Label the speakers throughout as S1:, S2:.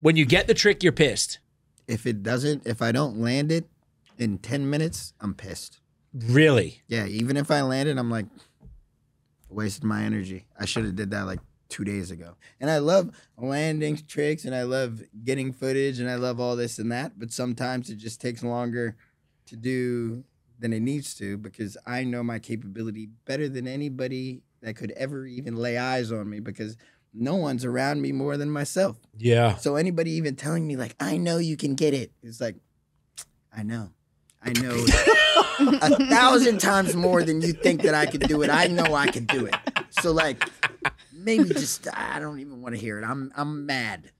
S1: When you get the trick, you're pissed.
S2: If it doesn't, if I don't land it in 10 minutes, I'm pissed.
S1: Really?
S2: Yeah, even if I land it, I'm like, wasted my energy. I should have did that like two days ago. And I love landing tricks and I love getting footage and I love all this and that. But sometimes it just takes longer to do than it needs to because I know my capability better than anybody that could ever even lay eyes on me because no one's around me more than myself.
S1: Yeah.
S2: So anybody even telling me like, I know you can get it, it's like, I know. I know a thousand times more than you think that I could do it. I know I could do it. So like maybe just I don't even want to hear it. I'm I'm mad.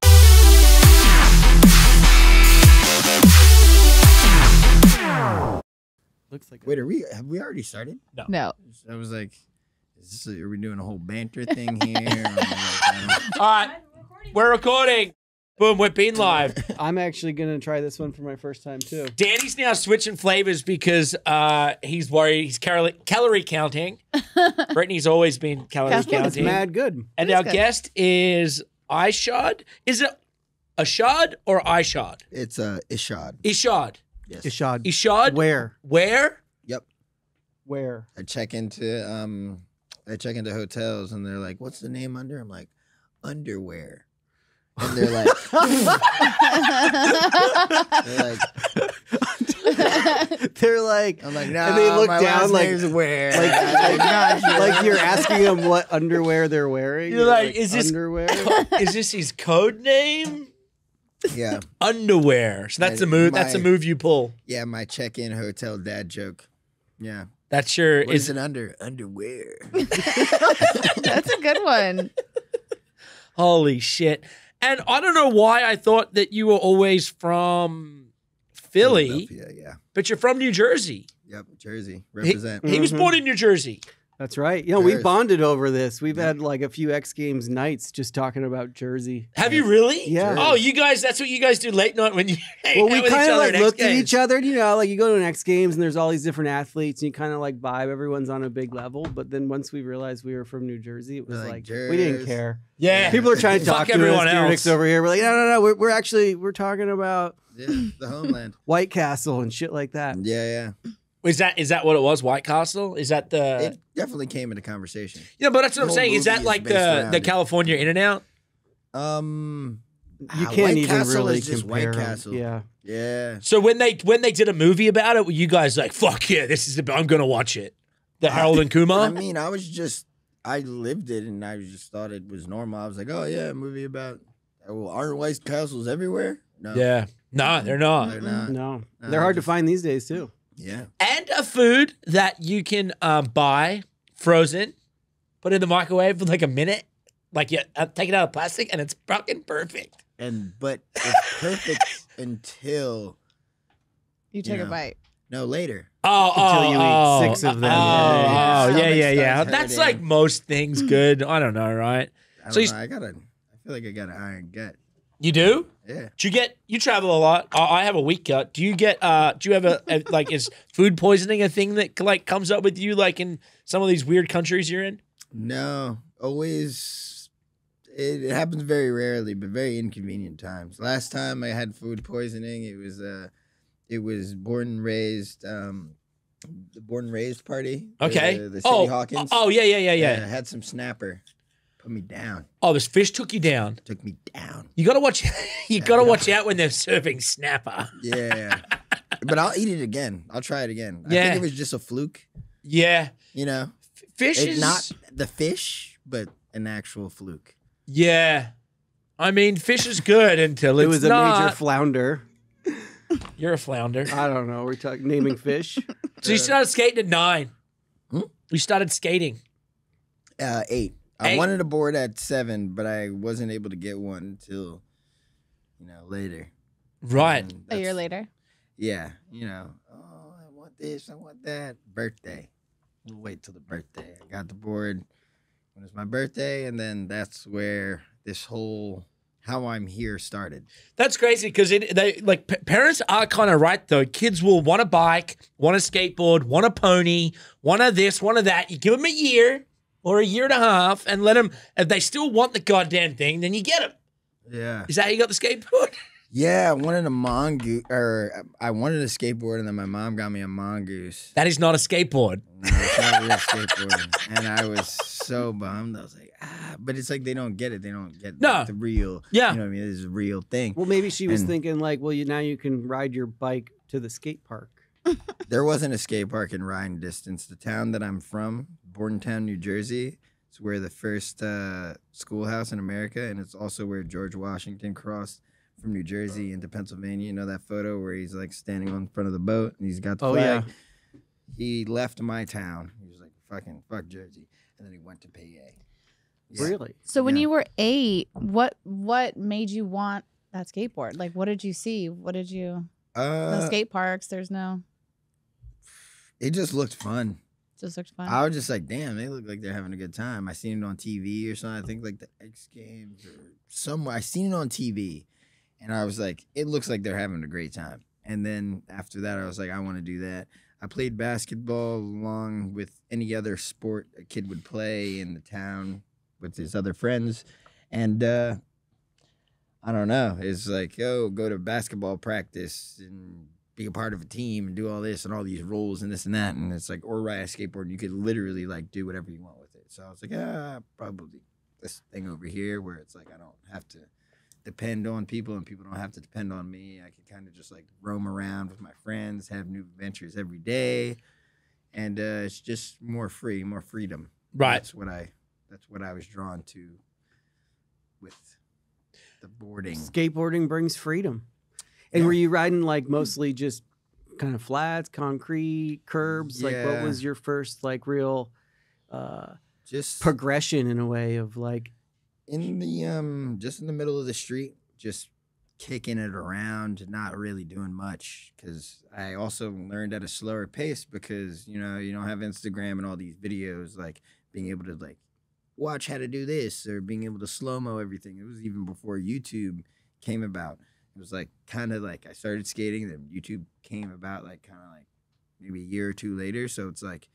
S3: Looks like
S2: Wait, are we have we already started?
S4: No. No.
S2: I was like, is this a, are we doing a whole banter thing here? I'm like, I don't-
S1: All right. We're recording. Boom, we're being live.
S3: I'm actually gonna try this one for my first time too.
S1: Danny's now switching flavors because uh, he's worried he's calorie, calorie counting. Brittany's always been calorie
S4: That's what
S3: It's
S1: counting.
S3: mad good.
S1: And
S4: It is
S1: our
S4: good.
S1: guest is Ishod. Is it Ashad or Ishod?
S2: it's a Ishod.
S1: Ishod.
S2: Yes.
S3: Ishod.
S1: Ishod.
S3: Wair?
S1: Wair?
S2: Yep.
S3: Wair?
S2: I check into um I check into hotels and they're like, "What's the name under?" I'm like, "Underwear." And they're like, they're like,
S3: They're like,
S2: I'm like, nah,
S3: and they look
S2: my
S3: down like,
S2: name's Wair.
S3: like, like,
S2: "Not
S3: like you're asking them what underwear they're wearing.
S1: You're like, is this-
S3: underwear?
S1: is this his code name?
S2: yeah,
S1: Underwear. So that's
S2: My-
S1: a move. That's a move you pull.
S2: yeah, my check-in hotel dad joke. Yeah,
S1: That's your.
S2: what
S1: Is
S2: is it under? Underwear.
S4: That's a good one.
S1: holy shit. And I don't know why I thought that you were always from Philly,
S2: Philadelphia, yeah.
S1: but you're from New Jersey.
S2: Yep, Jersey represent.
S1: he was
S3: Mhm.
S1: born in New Jersey.
S3: That's right. You know, we bonded over this. We've had like a few X Games nights just talking about Jersey.
S1: Have you really?
S3: Yeah.
S1: Oh, you guys, that's what you guys do late night when you hang
S3: Well,
S1: out
S3: we
S1: with each
S3: kind of
S1: other
S3: like
S1: at X
S3: looked at
S1: Games.
S3: each other. You know, like you go to an X Games and there's all these different athletes, and you kind of like vibe. Everyone's on a big level. But then once we realized we were from New Jersey, it was
S2: Like,
S3: like, we didn't
S2: Jers.
S3: care.
S1: Yeah.
S3: People are trying to
S1: Fuck
S3: talk to
S1: everyone
S3: us.
S1: else.
S3: Alex over here. We're like, no, no, no. We're, we're actually we're talking about
S2: Yeah, the homeland.
S3: White Castle and shit like that.
S2: Yeah, yeah,
S1: Is that is that what it was? White Castle? Is that the?
S2: It definitely came into conversation.
S1: yeah, but that's what I'm
S2: the
S1: saying. Is that
S2: movie is
S1: like
S2: based
S1: the
S2: around
S1: the
S2: it.
S1: California In-N-Out?
S2: Um,
S3: You
S2: ah,
S3: can't
S2: White
S3: even
S2: Castle
S3: really
S2: is just
S3: compare.
S2: White
S3: 'em.
S2: Castle.
S3: Yeah.
S2: Yeah.
S1: So when they when they did a movie about it, were you guys like, "Fuck yeah, this is the I'm gonna watch it"? The Harold and Kumar.
S2: I mean, I was just, I lived it and I just thought it was normal. I was like, oh yeah, a movie about, well, aren't White Castles everywhere? No.
S1: yeah, no, they're not.
S2: They're not.
S3: No,
S2: No,
S3: they're hard
S2: just-
S3: to find these days too.
S2: Yeah.
S1: And a food that you can um, buy frozen, put in the microwave for like a minute, like you uh, take it out of plastic, and it's fucking perfect.
S2: And, but it's perfect until,
S4: You take
S2: Yeah.
S4: a bite.
S2: no, later.
S1: Oh,
S3: Until
S1: oh,
S3: you eat
S1: oh,
S3: six of them.
S1: Oh,
S2: Yeah.
S1: oh, yeah, yeah, yeah. That's like most things good. I don't know, right?
S2: I
S1: So
S2: don't
S1: you-
S2: know, I gotta, I feel like I got an iron gut.
S1: You do?
S2: Yeah.
S1: Do you get? You travel a lot. I I have a weak gut. Do you get? uh Do you have a, a like? Is food poisoning a thing that like comes up with you like in some of these weird countries you're in?
S2: No, always. It, it happens very rarely, but very inconvenient times. Last time I had food poisoning, it was uh, it was born and raised, um, the born and raised party.
S1: Okay.
S2: The, the City
S1: oh,
S2: Hawkins.
S1: oh yeah, yeah, yeah, yeah.
S2: I had some snapper, put me down,
S1: Oh, this fish took you down.
S2: took me down.
S1: You gotta watch. You gotta watch out when they're serving snapper.
S2: Yeah, but I'll eat it again. I'll try it again. I
S1: Yeah.
S2: think it was just a fluke.
S1: Yeah,
S2: You know,
S1: fish
S2: it,
S1: is
S2: not the fish, but an actual fluke.
S1: Yeah, I mean, fish is good until
S3: It
S1: it's
S3: was a
S1: not.
S3: major flounder.
S1: You're a flounder.
S3: I don't know. We're talking naming fish.
S1: So you started skating at nine.
S2: Hmm?
S1: You started skating.
S2: Uh, eight. I
S1: Eight?
S2: wanted a board at seven, but I wasn't able to get one until, you know, later.
S1: Right.
S4: A year later.
S2: Yeah, you know, oh, I want this, I want that. Birthday. We'll wait till the birthday. I got the board when it's my birthday, and then that's where this whole how I'm here started.
S1: That's crazy because it they like p- parents are kind of right though. Kids will want a bike, want a skateboard, want a pony, want a this, want a that. You give them a year or a year and a half, and let them. If they still want the goddamn thing, then you get them.
S2: Yeah.
S1: Is that how you got the skateboard?
S2: Yeah, I wanted a mongoose, or I wanted a skateboard, and then my mom got me a mongoose.
S1: That is not a skateboard.
S2: No, it's not a skateboard. And I was so bummed. I was like, ah, but it's like they don't get it. They don't get
S1: No.
S2: like, the real.
S1: Yeah.
S2: You know what I mean? This is a real thing.
S3: Well, maybe she was
S2: And-
S3: thinking like, well, you now you can ride your bike to the skate park.
S2: There wasn't a skate park in riding distance. The town that I'm from, Bordentown, New Jersey, It's where the first uh, schoolhouse in America, and it's also where George Washington crossed from New Jersey into Pennsylvania. You know that photo where he's like standing on front of the boat and he's got the
S3: Oh,
S2: flag. He left my town. He was like, "Fucking fuck Jersey," and then he went to PA. Yeah.
S3: Really?
S4: So when
S2: Yeah.
S4: you were eight, what what made you want that skateboard? Like, what did you see? What did you? No
S2: Uh,
S4: skate parks. There's no.
S2: it just looked fun.
S4: Just looked fun.
S2: I was just like, damn, they look like they're having a good time. I seen it on TV or something. I think like the X Games or somewhere. I seen it on TV, and I was like, it looks like they're having a great time. And then after that, I was like, I want to do that. I played basketball along with any other sport a kid would play in the town with his other friends, and uh, I don't know. It's like, oh, go to basketball practice and be a part of a team and do all this and all these roles and this and that. And it's like, or ride a skateboard. And you could literally like do whatever you want with it. So I was like, ah, probably this thing over here where it's like I don't have to depend on people and people don't have to depend on me. I can kind of just like roam around with my friends, have new adventures every day. And uh, it's just more free, more freedom.
S1: Right.
S2: That's what I that's what I was drawn to with the boarding.
S3: Skateboarding brings freedom. And
S2: Yeah.
S3: were you riding like mostly just kind of flats, concrete, curbs? Like what was your first like real uh
S2: Just
S3: progression in a way of like
S2: in the um just in the middle of the street just kicking it around not really doing much because i also learned at a slower pace because you know you don't have instagram and all these videos like being able to like watch how to do this or being able to slow mo everything it was even before youtube came about it was like kind of like i started skating then youtube came about like kind of like maybe a year or two later so it's like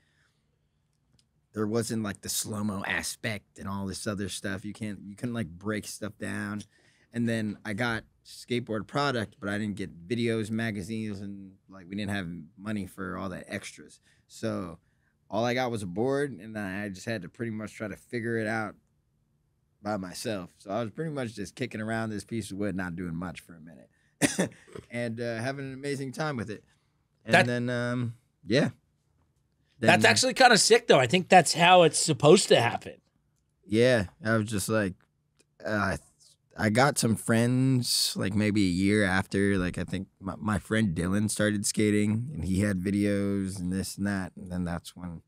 S2: there wasn't like the slow mo aspect and all this other stuff. You can't you couldn't like break stuff down. And then I got skateboard product, but I didn't get videos, magazines, and like we didn't have money for all that extras. So all I got was a board, and I just had to pretty much try to figure it out by myself. So I was pretty much just kicking around this piece of wood, not doing much for a minute, and uh, having an amazing time with it. And
S1: That-
S2: then, um, yeah,
S1: That's actually kind of sick, though. I think that's how it's supposed to happen.
S2: Yeah, I was just like, uh, I got some friends like maybe a year after. Like I think my, my friend Dylan started skating, and he had videos and this and that, and then that's when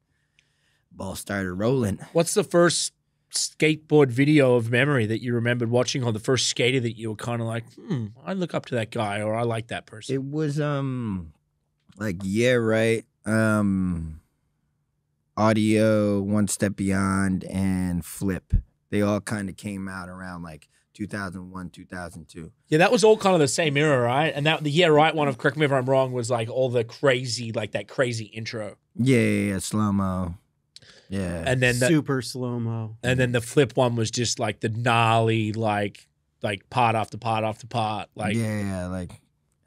S2: ball started rolling.
S1: What's the first skateboard video of memory that you remembered watching, or the first skater that you were kind of like, hmm, I look up to that guy, or I like that person?
S2: It was um, like yeah, right. Um, audio, one step beyond, and flip. They all kind of came out around like 2001, 2002.
S1: yeah, that was all kind of the same era, right? And that the yeah, right one of correct me if I'm wrong was like all the crazy, like that crazy intro,
S2: Yeah, yeah, yeah slow mo. Yeah.
S1: and then the,
S3: super slow mo.
S1: and then the flip one was just like the gnarly, like like pot off the pot off the pot. like
S2: yeah, yeah, like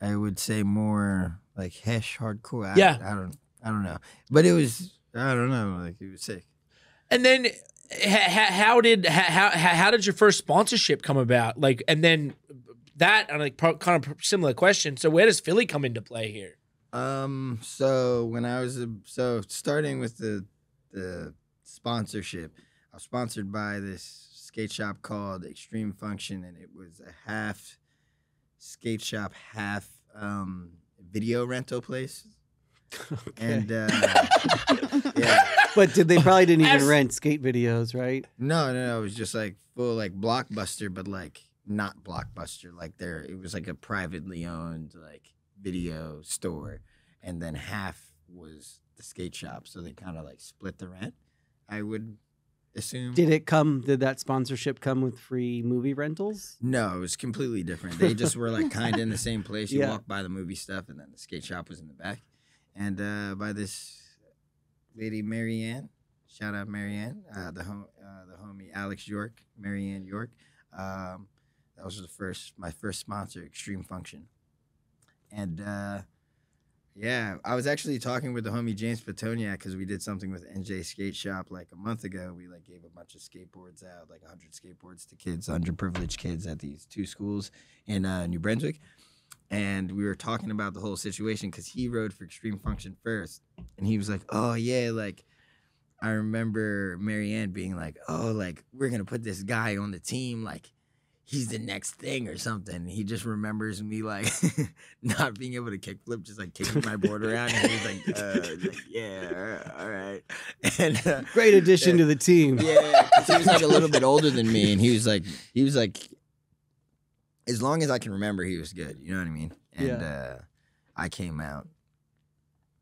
S2: I would say more like hesh hardcore. I,
S1: Yeah.
S2: I don't, I don't know, but it was, I don't know, like it was sick.
S1: And then ha- ha- how did ha- how how did your first sponsorship come about? Like, and then that and like pro- kind of similar question. So where does Philly come into play here?
S2: Um, so when I was so starting with the the sponsorship, I was sponsored by this skate shop called Extreme Function, and it was a half skate shop, half um video rental place, and uh, yeah.
S3: But did they probably didn't even
S1: As-
S3: rent skate videos, right?
S2: No, no, no. It was just like full like blockbuster, but like not blockbuster. Like there, it was like a privately owned like video store, and then half was the skate shop. So they kind of like split the rent. I would assume.
S3: Did it come? Did that sponsorship come with free movie rentals?
S2: No, it was completely different. They just were like kind of in the same place. You
S3: Yeah.
S2: walk by the movie stuff, and then the skate shop was in the back. And uh, by this lady, Marianne, shout out Marianne, uh, the hom- uh, the homie Alex York, Marianne York. Um, That was the first my first sponsor, Extreme Function. And uh yeah, I was actually talking with the homie James Petoniak because we did something with NJ Skate Shop like a month ago. We like gave a bunch of skateboards out, like 100 skateboards to kids, underprivileged kids at these two schools in uh, New Brunswick. And we were talking about the whole situation because he rode for Extreme Function first, and he was like, "Oh yeah, like I remember Marianne being like, "Oh, like we're gonna put this guy on the team, like he's the next thing or something." He just remembers me like not being able to kickflip, just like kicking my board around, and he was like, uh, like "Yeah, all right." And uh,
S3: Great addition to the team.
S2: Yeah, he was like a little bit older than me, and he was like, he was like, as long as I can remember, he was good. You know what I mean? And uh, I came out.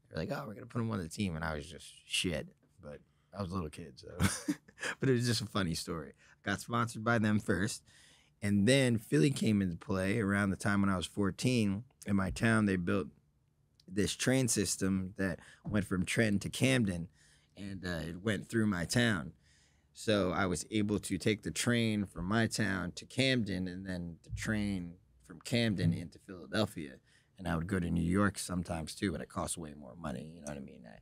S2: They're like, oh, we're gonna put him on the team, and I was just shit. But I was a little kid, so. but it was just a funny story. Got sponsored by them first, and then Philly came into play around the time when I was 14. In my town, they built this train system that went from Trenton to Camden, and uh, it went through my town. So I was able to take the train from my town to Camden, and then the train from Camden into Philadelphia. And I would go to New York sometimes too, but it costs way more money. You know what I mean? I,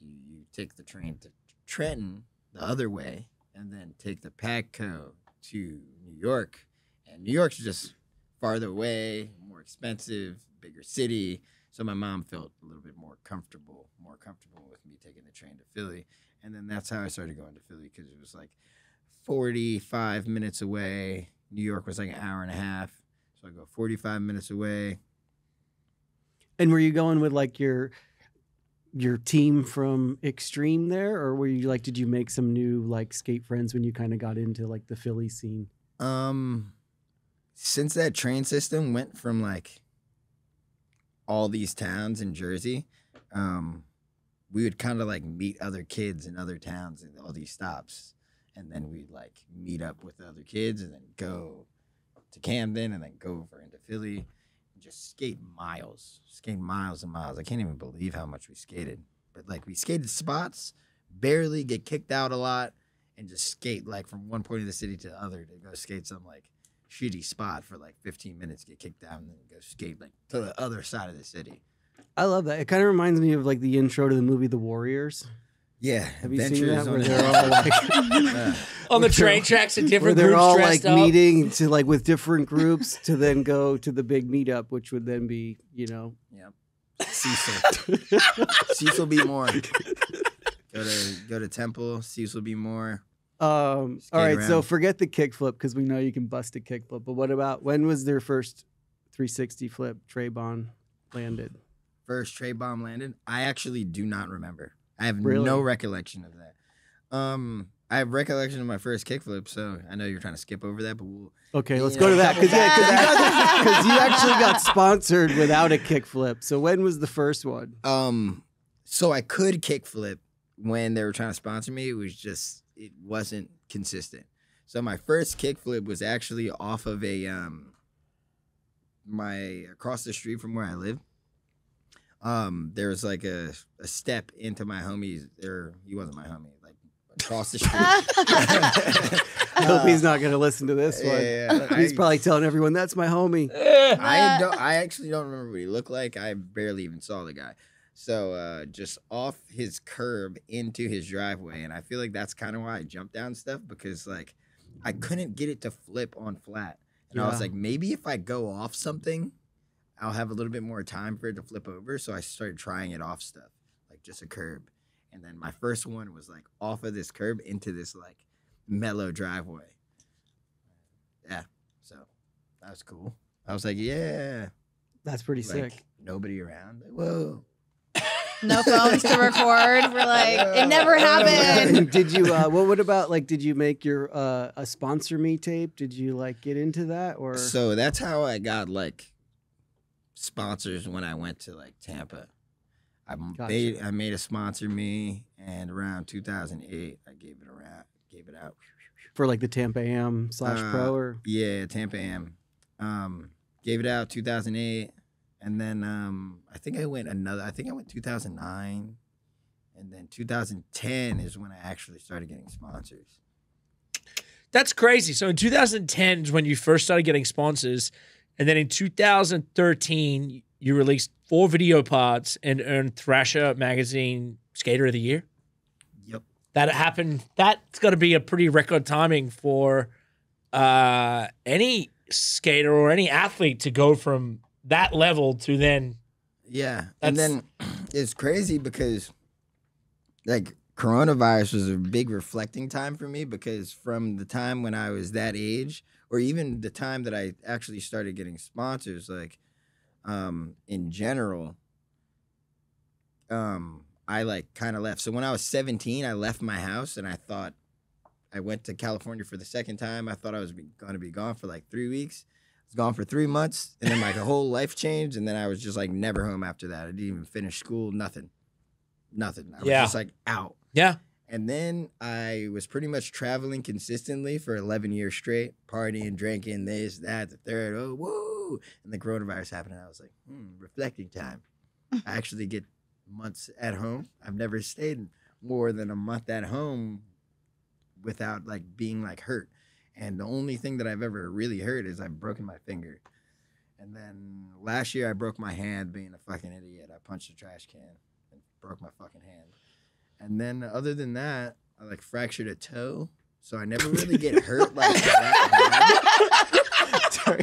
S2: you, you take the train to Trenton the other way, and then take the PATCO to New York. And New York's just farther away, more expensive, bigger city. So my mom felt a little bit more comfortable, more comfortable with me taking the train to Philly. And then that's how I started going to Philly because it was like 45 minutes away. New York was like an hour and a half. So I go 45 minutes away.
S3: And were you going with like your your team from Extreme there, or were you like, did you make some new like skate friends when you kind of got into like the Philly scene?
S2: Um, since that train system went from like all these towns in Jersey, um, we would kind of like meet other kids in other towns and all these stops, and then we'd like meet up with other kids and then go to Camden and then go over into Philly and just skate miles, skate miles and miles. I can't even believe how much we skated, but like we skated spots, barely get kicked out a lot and just skate like from one point of the city to the other to go skate some like shitty spot for like 15 minutes, get kicked out, and then go skate like to the other side of the city.
S3: I love that. It kind of reminds me of like the intro to the movie The Warriors.
S2: Yeah,
S3: Have you seen that
S2: on
S3: where they're all like
S2: Uh,
S1: On the train
S3: all-
S1: tracks at
S3: where they're
S1: groups
S3: all
S1: dressed
S3: like
S1: up.
S3: meeting to like with different groups to then go to the big meetup, which would then be you know
S2: yep. Cecil. Cecil B. Moore. Go to go to Temple. Cecil B. Moore.
S3: Um, all right, so forget the kickflip because we know you can bust a kickflip. But what about when was their first 360 flip Trey landed?
S2: First Trey bomb landed. I actually do not remember. I have
S3: Really?
S2: no recollection of that. Um, I have recollection of my first kickflip, so I know you're trying to skip over that, but we'll
S3: Okay, let's
S2: Yeah.
S3: go to that because yeah, because you actually got sponsored without a kickflip. So when was the first one?
S2: Um, so I could kickflip when they were trying to sponsor me. It was just it wasn't consistent. So my first kickflip was actually off of a um my across the street from where I live. Um, there was like a, a step into my homie's or he wasn't my homie, like across the street.
S3: I hope he's not going to listen to this one.
S2: Yeah,
S3: He's
S2: I-
S3: probably telling everyone that's my homie.
S2: I don't. I actually don't remember what he looked like. I barely even saw the guy. So uh, just off his curb into his driveway, and I feel like that's kind of why I jumped down stuff because like I couldn't get it to flip on flat, and I was like, maybe if I go off something, I'll have a little bit more time for it to flip over. So I started trying it off stuff, like just a curb, and then my first one was like off of this curb into this like mellow driveway. Yeah, so that was cool. I was like, yeah
S3: That's pretty
S2: like
S3: sick.
S2: nobody around. Like, whoa.
S4: No phones to record. We're like, it never happened.
S3: did you? Uh, what? What about like? Did you make your uh, a sponsor me tape? Did you like get into that or?
S2: So that's how I got like sponsors when I went to like Tampa. I
S3: Gotcha.
S2: made I made a sponsor me, and around 2008, I gave it around, gave it out.
S3: for like the Tampa Am slash
S2: Uh,
S3: Pro or
S2: Yeah, Tampa Am. Um, gave it out 2008, and then um, I think I went another. I think I went 2009, and then 2010 is when I actually started getting sponsors.
S1: That's crazy. So in 2010 is when you first started getting sponsors, and then in 2013 you released four video parts and earned Thrasher Magazine Skater of the Year.
S2: Yep.
S1: That happened. That's got to be a pretty record timing for uh, any skater or any athlete to go from that level to then.
S2: Yeah. And then it's crazy because like coronavirus was a big reflecting time for me because from the time when I was that age or even the time that I actually started getting sponsors like um in general um I like kind of left. So when I was 17, I left my house and I thought I went to California for the second time. I thought I was going to be gone for like 3 weeks. Was gone for 3 months and then my whole life changed and then I was just like never home after that. I didn't even finish school, nothing. Nothing. I was
S1: Yeah.
S2: just like out.
S1: Yeah.
S2: And then I was pretty much traveling consistently for 11 years straight, partying, drinking, this, that, the third. Oh, whoa. And the coronavirus happened. And I was like, hmm, reflecting time. I actually get months at home. I've never stayed more than a month at home without like being like hurt. And the only thing that I've ever really hurt is I've broken my finger. And then last year I broke my hand being a fucking idiot. I punched a trash can and broke my fucking hand. And then other than that, I like fractured a toe. So I never really get hurt like that.
S3: Sorry.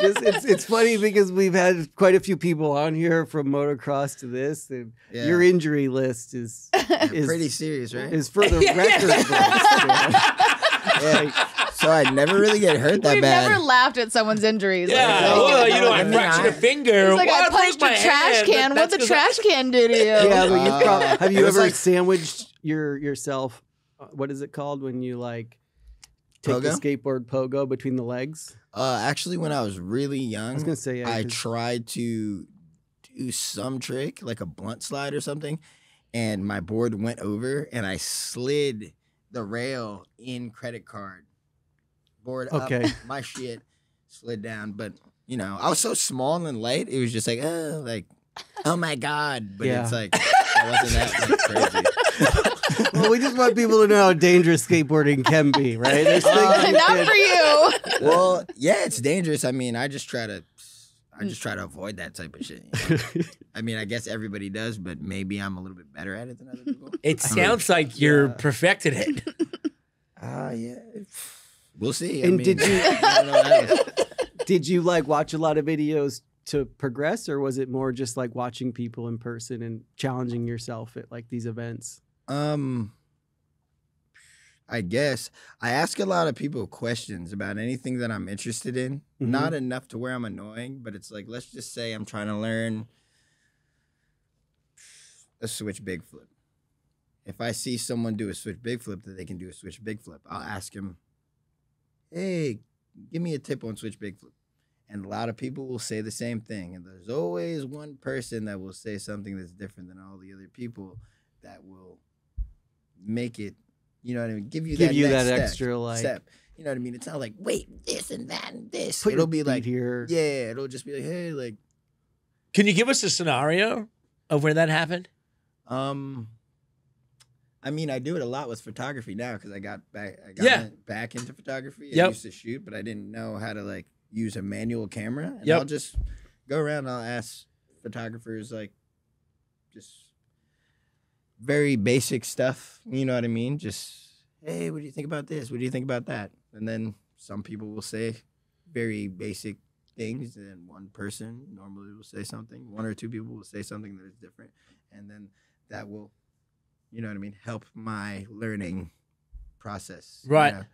S3: Just, it's it's funny because we've had quite a few people on here from motocross to this, and
S2: Yeah.
S3: your injury list is is
S2: pretty serious, right?
S3: is for the record books.
S2: Yeah. So I never really get hurt that
S4: We've
S2: bad.
S4: never laughed at someone's injuries.
S1: Yeah.
S4: Like,
S1: well, you know, I
S2: I
S1: fractured a
S2: I-
S1: finger.
S4: It's like
S1: Well,
S4: I
S1: broke
S4: punched a trash
S1: hand.
S4: can.
S1: That-
S4: What the
S1: I-
S4: trash can do to you?
S3: Yeah, but you've
S2: Uh,
S3: have you ever
S2: like-
S3: sandwiched your yourself? uh, What is it called when you like take the skateboard pogo between the legs?
S2: Uh, actually, when I was really young, I
S3: was gonna say yeah,
S2: I
S3: 'cause-
S2: tried to do some trick, like a blunt slide or something, and my board went over, and I slid the rail in credit card. Board
S3: Okay.
S2: up, my shit slid down, but you know, I was so small and light, it was just like, oh, like, oh my god, but
S3: Yeah.
S2: it's like, I wasn't that like, crazy.
S3: well, we just want people to know how dangerous skateboarding can be, right? There's things
S2: Uh,
S4: Not
S3: can-
S4: for you.
S2: well, yeah, it's dangerous. I mean, I just try to, I just try to avoid that type of shit. you know? I mean, I guess everybody does, but maybe I'm a little bit better at it than other people.
S1: It sounds like you're
S3: Yeah.
S1: perfected it.
S2: Ah, yeah. We'll see. I
S3: And
S2: mean,
S3: did you-
S2: I don't know what happens.
S3: Did you like watch a lot of videos to progress, or was it more just like watching people in person and challenging yourself at like these events?
S2: Um, I guess I ask a lot of people questions about anything that I'm interested in.
S3: Mhm.
S2: Not enough to where I'm annoying, but it's like let's just say I'm trying to learn a switch big flip. If I see someone do a switch big flip that they can do a switch big flip, I'll ask him, "Hey, give me a tip on switch big flip." And a lot of people will say the same thing, and there's always one person that will say something that's different than all the other people that will make it, you know what I mean? Give you
S3: Give
S2: that
S3: you
S2: next
S3: that
S2: step,
S3: extra like
S2: step. You know what I mean? It's not like wait this and that and this.
S3: put
S2: it'll be like
S3: here.
S2: yeah, it'll just be like hey, like
S1: Can you give us a scenario of where that happened?
S2: um. I mean, I do it a lot with photography now because I got back. I got
S1: Yeah.
S2: back into photography. I
S1: Yep.
S2: used to shoot, but I didn't know how to like use a manual camera. And
S1: Yep.
S2: I'll just go around. and I'll ask photographers like just very basic stuff. You know what I mean? Just hey, what do you think about this? What do you think about that? And then some people will say very basic things, and then one person normally will say something. One or two people will say something that is different, and then that will, you know what I mean, help my learning process. you
S1: Right.
S2: know?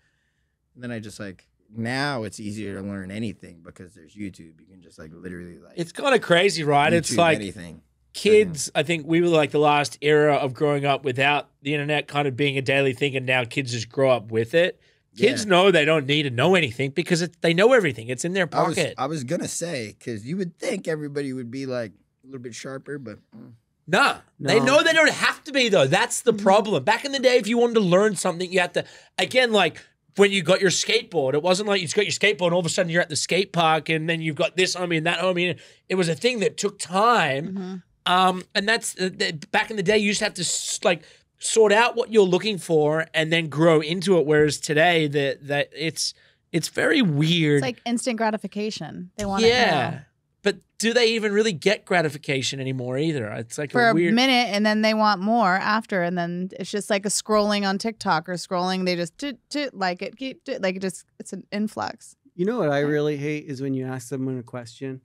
S2: And then I just like now it's easier to learn anything because there's YouTube. You can just like literally like
S1: It's kind of crazy, right? it's like
S2: anything.
S1: kids. I think we were like the last era of growing up without the internet kind of being a daily thing, and now kids just grow up with it. Kids
S2: Yeah.
S1: know they don't need to know anything because it, they know everything. It's in their
S2: I was
S1: pocket.
S2: I was gonna say because you would think everybody would be like a little bit sharper, but mm.
S1: Nah, they know they don't have to be though. That's the problem. Back in the day, if you wanted to learn something, you had to. Again, like when you got your skateboard, it wasn't like you just got your skateboard and all of a sudden you're at the skate park and then you've got this homie and that homie. It was a thing that took time.
S4: Mhm.
S1: Um, and that's uh, back in the day. You just have to s- like sort out what you're looking for and then grow into it. Whereas today, that that it's it's very weird.
S4: It's like instant gratification. They want it
S1: yeah.
S4: Now.
S1: But do they even really get gratification anymore either? It's like
S4: for
S1: a
S4: a
S1: weird.
S4: minute, and then they want more after, and then it's just like a scrolling on TikTok or scrolling. They just tit, tit, like it, keep tit, like it just it's an influx.
S3: You know what I really hate is when you ask someone a question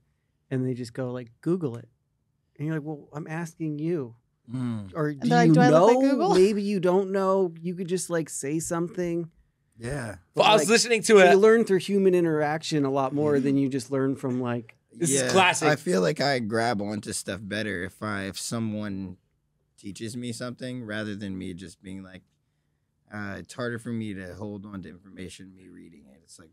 S3: and they just go like Google it. And you're like, "Well, I'm asking you."
S2: Mm,
S3: Or do
S4: like,
S3: you
S4: "Do
S3: know?
S4: like
S3: Maybe you don't know. You could just like say something.
S2: yeah.
S1: Well, I was
S3: like,
S1: listening to it.
S3: You
S1: a.
S3: learn through human interaction a lot more than you just learn from like
S1: This is
S2: yeah,
S1: classic.
S2: I feel like I grab onto stuff better if I if someone teaches me something rather than me just being like. Uh, it's harder for me to hold on to information me reading it. It's like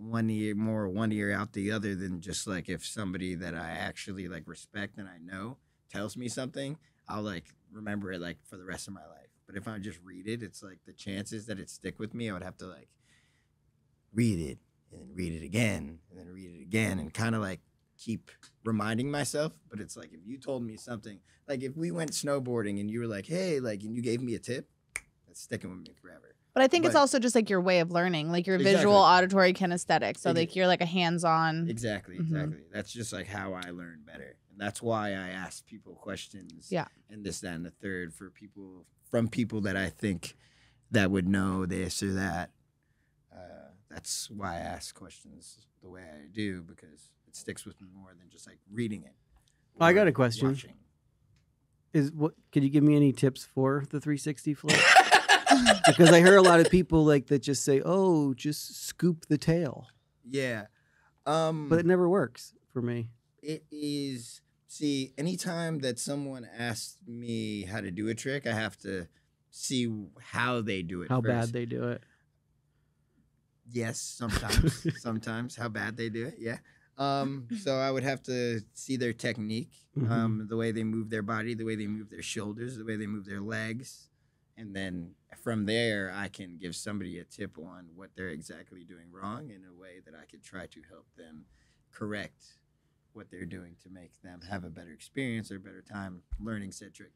S2: one ear more one ear out the other than just like if somebody that I actually like respect and I know tells me something, I'll like remember it like for the rest of my life. But if I just read it, it's like the chances that it stick with me, I would have to like read it and then read it again and then read it again and kind of like keep reminding myself. But it's like if you told me something, like if we went snowboarding and you were like, hey, like, and you gave me a tip, that's sticking with me forever.
S4: But I think it's also just like your way of learning, like your
S2: Exactly.
S4: visual, auditory, kinesthetic. So like you're like a hands-on.
S2: Exactly,
S4: Mhm.
S2: exactly. That's just like how I learn better. And that's why I ask people questions.
S4: Yeah.
S2: And this, that, and the third for people from people that I think that would know this or that. Uh, that's why I ask questions the way I do because it sticks with me more than just like reading it.
S3: I got a question.
S2: watching.
S3: is what could you give me any tips for the 360 flip? because I hear a lot of people like that just say, "Oh, just scoop the tail."
S2: Yeah. Um,
S3: But it never works for me.
S2: it is see anytime that someone asks me how to do a trick i have to see how they do it
S3: How
S2: first.
S3: bad they do it.
S2: yes sometimes sometimes how bad they do it yeah um so i would have to see their technique
S3: Mhm.
S2: um the way they move their body the way they move their shoulders the way they move their legs and then from there i can give somebody a tip on what they're exactly doing wrong in a way that i could try to help them correct what they're doing to make them have a better experience or a better time learning said trick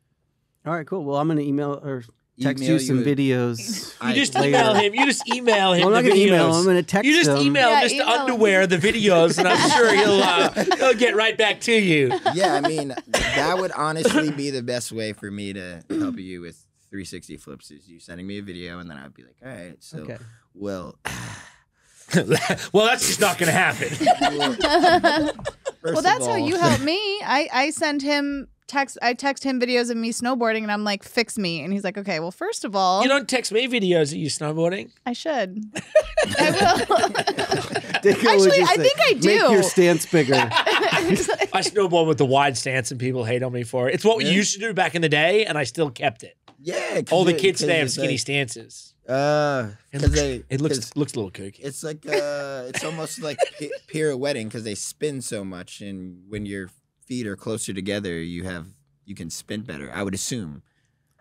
S3: All right, cool. Well, I'm gonna email or text
S2: Email
S3: you some
S2: a-
S3: videos.
S1: You just
S3: later.
S1: email him. You just email him.
S3: I'm not gonna email.
S1: videos.
S3: him, I'm gonna text him.
S1: You just
S3: him.
S1: email
S4: Yeah,
S1: Mr.
S4: email him.
S1: Underwear the videos, and I'm sure he'll uh, he'll get right back to you.
S2: yeah, I mean, that would honestly be the best way for me to help you with 360 flips is you sending me a video, and then I'd be like, all right, so,
S3: Okay.
S2: well,
S1: well, that's just not going to happen.
S4: well,
S2: of
S4: that's how you help me. I I send him text. I text him videos of me snowboarding, and I'm like, "Fix me," and he's like, "Okay, well, first of all,
S1: You don't text me videos of you snowboarding.
S4: I should. I will." Actually, I think I do.
S3: Make your stance bigger.
S1: I snowboard with the wide stance, and people hate on me for it. It's what we
S2: Yeah.
S1: used to do back in the day, and I still kept it.
S2: Yeah, 'cause
S1: All the
S2: it-
S1: kids
S2: 'cause
S1: today have
S2: it's
S1: skinny
S2: like,
S1: stances.
S2: Uh,
S1: It
S2: 'cause
S1: looks,
S2: they,
S1: it looks
S2: 'cause
S1: looks a little kooky.
S2: It's like uh, it's almost like pi- pirouetting because they spin so much, and when your feet are closer together, you have you can spin better. I would assume.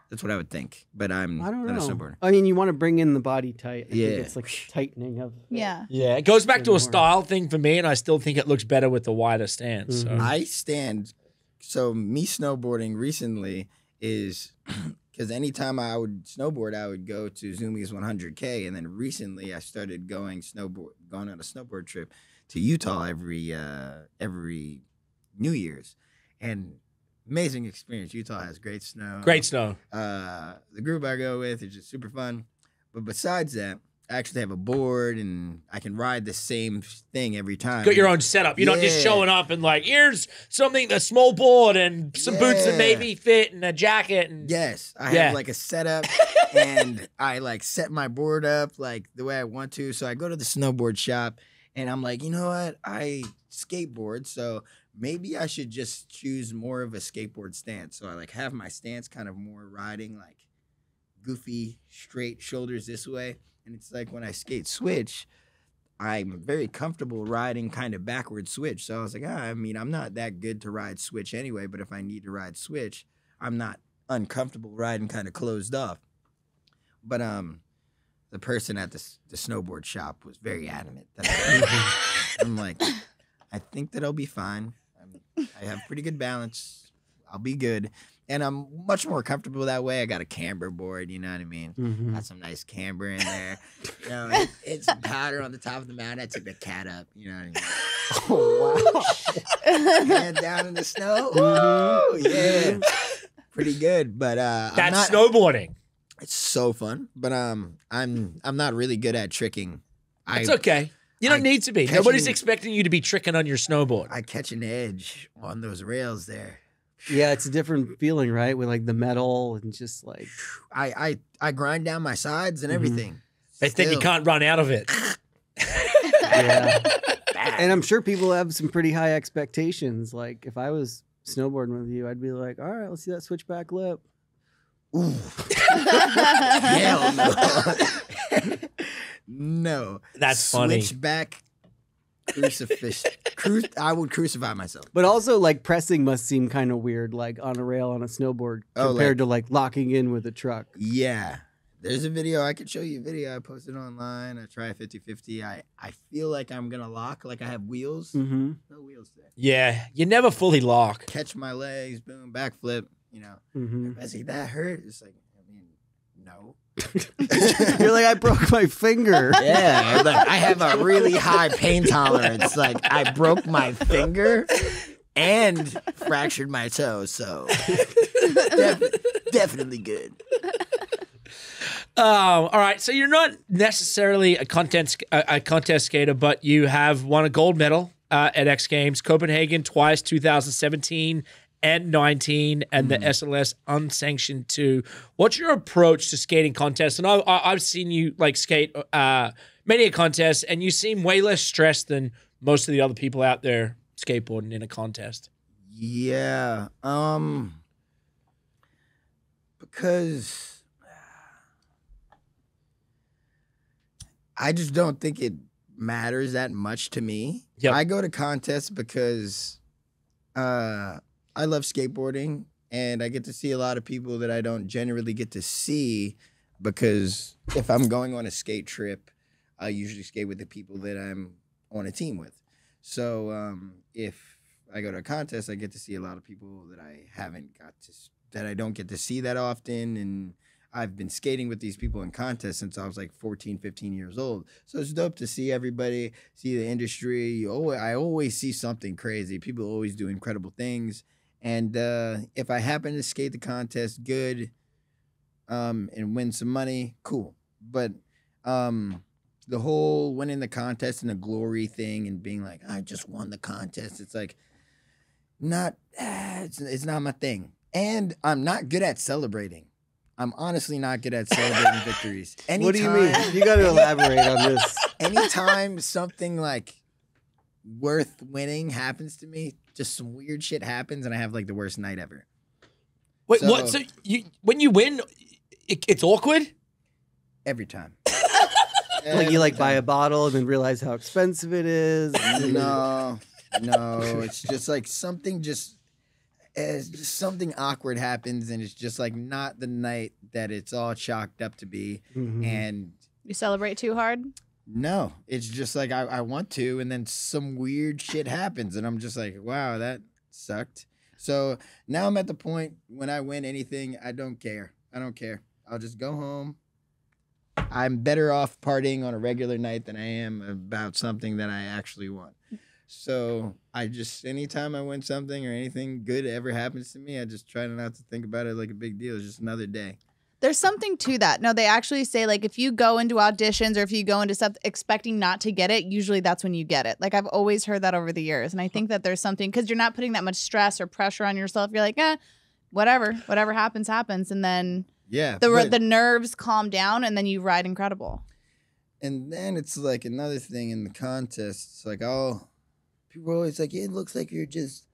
S2: That's what I would think, but I'm
S3: I don't
S2: not a
S3: know.
S2: snowboarder.
S3: I mean, you want to bring in the body tight. I
S2: Yeah.
S3: think it's like tightening of.
S4: yeah.
S1: Yeah, it goes back to a style thing for me, and I still think it looks better with the wider stance. So.
S3: Mhm.
S2: I stand. So me snowboarding recently is because anytime I would snowboard, I would go to Zoomies 100K, and then recently I started going snowboard, going on a snowboard trip to Utah every uh, every New Year's, and amazing experience. Utah has great snow.
S1: Great snow.
S2: Uh, the group I go with is just super fun. But besides that, I actually have a board and I can ride the same thing every time.
S1: Got your own setup. You're not just showing up and like, here's something, a small board and some boots that maybe fit and a jacket. And
S2: Yes, I
S1: Yeah.
S2: have like a setup, and I like set my board up like the way I want to. So I go to the snowboard shop, and I'm like, you know what? I skateboard, so maybe I should just choose more of a skateboard stance. So I like have my stance kind of more riding like goofy, straight shoulders this way, and it's like when I skate switch. I'm very comfortable riding kind of backward switch. So I was like, ah, I mean, I'm not that good to ride switch anyway, but if I need to ride switch, I'm not uncomfortable riding kind of closed off. But um the person at the, the snowboard shop was very adamant that I, I'm like, I think that I'll be fine. I'm, have pretty good balance. I'll be good. and I'm much more comfortable that way. I got a camber board, you know what I mean?
S3: Mhm.
S2: Got some nice camber in there. You know, it- it's powder on the top of the mountain. I took the cat up, you know what I mean?
S3: Oh, wow.
S2: Hand down in the snow.
S3: Mhm.
S2: Yeah. Pretty good. But uh I'm
S1: That's
S2: not,
S1: snowboarding.
S2: it's so fun. But um I'm I'm not really good at tricking.
S1: It's okay. You don't
S2: I
S1: need to be.
S2: catch
S1: Nobody's
S2: you-
S1: expecting you to be tricking on your snowboard.
S2: I catch an edge on those rails there.
S3: Yeah, it's a different feeling, right? With like the metal and just like
S2: I I I grind down my sides and
S3: Mhm.
S2: everything.
S1: They think you can't run out of it.
S3: yeah. and I'm sure people have some pretty high expectations. Like if I was snowboarding with you, I'd be like, all right, let's see that switchback lip.
S2: Ooh. Hell no. No.
S1: That's funny.
S2: Switchback crucifix. Cru- I would crucify myself.
S3: But also like pressing must seem kind of weird, like on a rail on a snowboard
S2: Oh,
S3: compared to like locking in with a truck.
S2: Yeah. There's a video. I could show you a video I posted online. I try 50 50. I, I feel like I'm going to lock, like I have wheels.
S3: Mm-hmm.
S2: No wheels there.
S1: Yeah, you never fully lock.
S2: Catch my legs, boom, backflip. You know,
S3: Mm-hmm.
S2: I see that hurt. It's like, I mean, no.
S3: You're like, I broke my finger.
S2: Yeah, look, I have a really high pain tolerance. Like I broke my finger and fractured my toe, so def- definitely good.
S1: Um, all right, so you're not necessarily a contest a, a contest skater, but you have won a gold medal uh, at X Games Copenhagen twice, 2017 and 19, and the SLS unsanctioned two. What's your approach to skating contests? And I, I've seen you like skate uh, many a contest, and you seem way less stressed than most of the other people out there skateboarding in a contest.
S2: Yeah. Um because I just don't think it matters that much to me.
S1: Yep.
S2: I go to contests because uh I love skateboarding and I get to see a lot of people that I don't generally get to see because if I'm going on a skate trip, I usually skate with the people that I'm on a team with. So um, if I go to a contest, I get to see a lot of people that I haven't got to that I don't get to see that often and I've been skating with these people in contests since I was like 14, 15 years old. So it's dope to see everybody, see the industry. You always, I always see something crazy. People always do incredible things. And uh, if I happen to skate the contest good um, and win some money, cool. But um, the whole winning the contest and the glory thing and being like, I just won the contest, it's like, not, ah, it's, it's not my thing. And I'm not good at celebrating. I'm honestly not good at celebrating victories. Anytime,
S3: What do you mean? You got to elaborate on this.
S2: anytime something like worth winning happens to me, just some weird shit happens and I have like the worst night ever.
S1: Wait,
S2: So-
S1: what? So you when you win, it, it's awkward.
S2: Every time.
S3: Like you like
S2: Every
S3: buy a bottle and then realize how expensive it is.
S2: No, no. It's just like something just it's just something awkward happens and it's just like not the night that it's all chalked up to be.
S3: Mhm.
S2: And
S4: You celebrate too hard?
S2: No, it's just like I, I want to, and then some weird shit happens, and I'm just like, wow, that sucked. So now I'm at the point when I win anything, I don't care. I don't care. I'll just go home. I'm better off partying on a regular night than I am about something that I actually want. So I just anytime I win something or anything good ever happens to me, I just try not to think about it like a big deal. It's just another day.
S4: There's something to that. No, they actually say like if you go into auditions or if you go into stuff expecting not to get it, usually that's when you get it. Like I've always heard that over the years, and I think that there's something because you're not putting that much stress or pressure on yourself. You're like, eh, whatever, whatever happens, happens, and then
S2: Yeah.
S4: the
S2: but-
S4: the nerves calm down, and then you ride incredible.
S2: And then it's like another thing in the contest. It's like, oh, people are always like, it looks like you're just,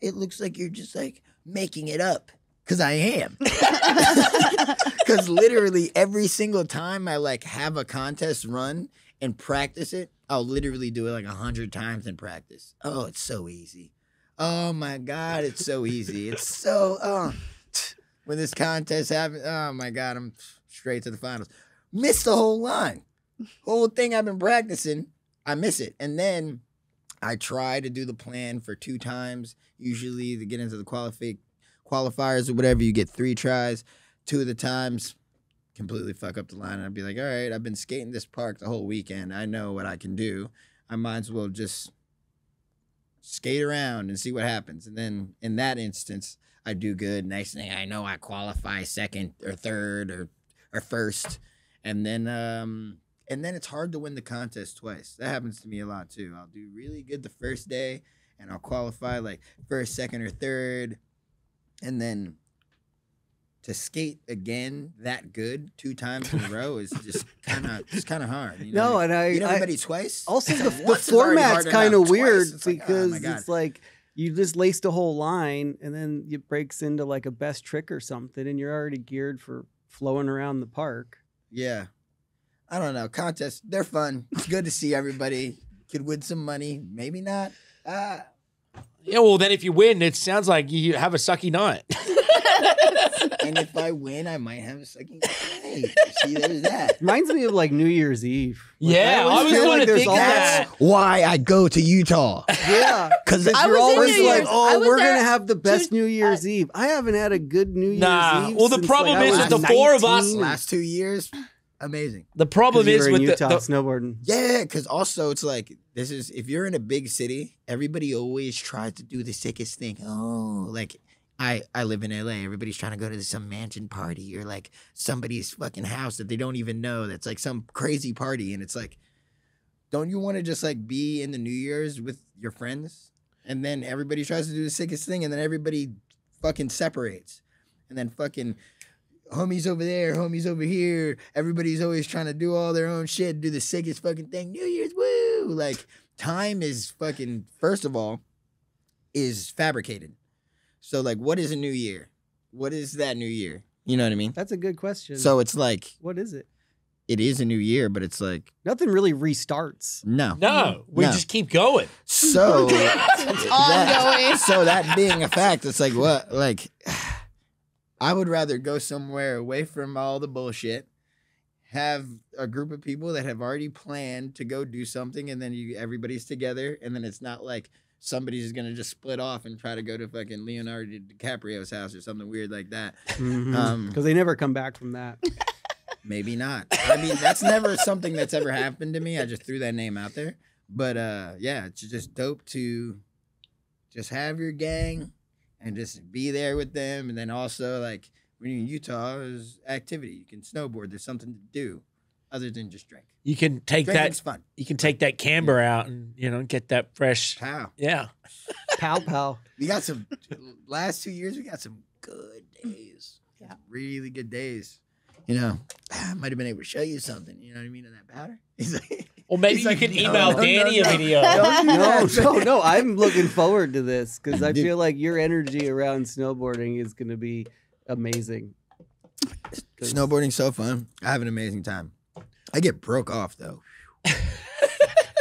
S2: it looks like you're just like making it up. Cause I am. Cause literally every single time I like have a contest run and practice it, I'll literally do it like a hundred times in practice. Oh, it's so easy. Oh my God, it's so easy. It's so, oh, when this contest happens, oh my God, I'm straight to the finals. Missed the whole line whole thing I've been practicing, I miss it. And then I try to do the plan for two times, usually to get into the qualifi- qualifiers or whatever, you get three tries. Two of the times, completely fuck up the line. And I'd be like, all right, I've been skating this park the whole weekend. I know what I can do. I might as well just skate around and see what happens. And then in that instance, I do good. Next thing I know, I qualify second or third or or first. And then um and then it's hard to win the contest twice. That happens to me a lot too. I'll do really good the first day and I'll qualify like first, second, or third. And then to skate again that good two times in a row is just kind of it's kind of hard. You know?
S3: No, and I,
S2: you never
S3: I
S2: been twice.
S3: also the, the
S2: Once is already
S3: format's kind of weird
S2: it's like, oh
S3: because it's like you just laced a whole line and then it breaks into like a best trick or something and you're already geared for flowing around the park.
S2: Yeah. I don't know. Contests, they're fun. It's good to see everybody. Could win some money. Maybe not. Ah.
S1: Yeah, well, then if you win, it sounds like you have a sucky night.
S2: and if I win, I might have a sucky night. See, there's that.
S3: Reminds me of like New Year's Eve. Like,
S1: Yeah, I
S3: always
S1: was
S3: feel
S1: gonna
S3: there's
S1: think
S3: always-
S1: that.
S2: That's why I go to Utah.
S3: Yeah,
S2: Because
S3: because you're always like, oh, we're
S4: there
S3: gonna have the best
S4: two-
S3: New Year's Eve. I haven't had a good New Year's
S1: Nah,
S3: Eve.
S1: well, the
S3: since,
S1: problem
S3: like, I
S2: is
S3: was
S2: with
S1: the four of us-
S3: 19.
S2: last two years, amazing.
S1: The problem is
S3: were in
S1: with the, the
S3: snowboarding.
S2: Yeah, because also it's like this is if you're in a big city, everybody always tries to do the sickest thing. Oh, like I I live in LA. Everybody's trying to go to some mansion party or like somebody's fucking house that they don't even know. That's like some crazy party, and it's like, don't you want to just like be in the New Year's with your friends, and then everybody tries to do the sickest thing, and then everybody fucking separates, and then fucking homies over there, homies over here. Everybody's always trying to do all their own shit, do the sickest fucking thing. New Year's, woo! Like time is fucking. First of all, is fabricated. So like, what is a new year? What is that new year? You know what I mean?
S3: That's a good question.
S2: So it's like
S3: what is it?
S2: it is a new year, but it's like
S3: Nothing really restarts.
S2: no,
S1: no, we
S2: No.
S1: just keep going.
S2: So
S4: It's
S2: that-
S4: ongoing.
S2: so that being a fact, it's like what like I would rather go somewhere away from all the bullshit, have a group of people that have already planned to go do something, and then you everybody's together, and then it's not like somebody's gonna just split off and try to go to fucking Leonardo DiCaprio's house or something weird like that.
S3: Because
S2: Um,
S3: they never come back from that.
S2: Maybe not. I mean, that's never something that's ever happened to me. I just threw that name out there. But uh yeah, it's just dope to just have your gang and just be there with them. And then also like when you're in Utah, there's activity. You can snowboard. There's something to do other than just drink.
S1: You can take
S2: Drinking's
S1: that.
S2: fun.
S1: You can take that camber out and you know get that fresh.
S2: Pow.
S1: Yeah.
S3: Pow pow.
S2: We got some last two years. We got some good days.
S4: Yeah.
S2: really good days. You know, I might have been able to show you something. You know what I mean in that powder. He's like,
S1: Or maybe
S2: he's
S1: you
S2: like,
S1: can
S2: "No,
S1: email
S2: no,
S1: Danny
S2: no,
S1: a video.
S3: No, no, no. I'm looking forward to this because I
S2: Dude.
S3: feel like your energy around snowboarding is going to be amazing.
S2: Snowboarding's so fun. I have an amazing time. I get broke off though.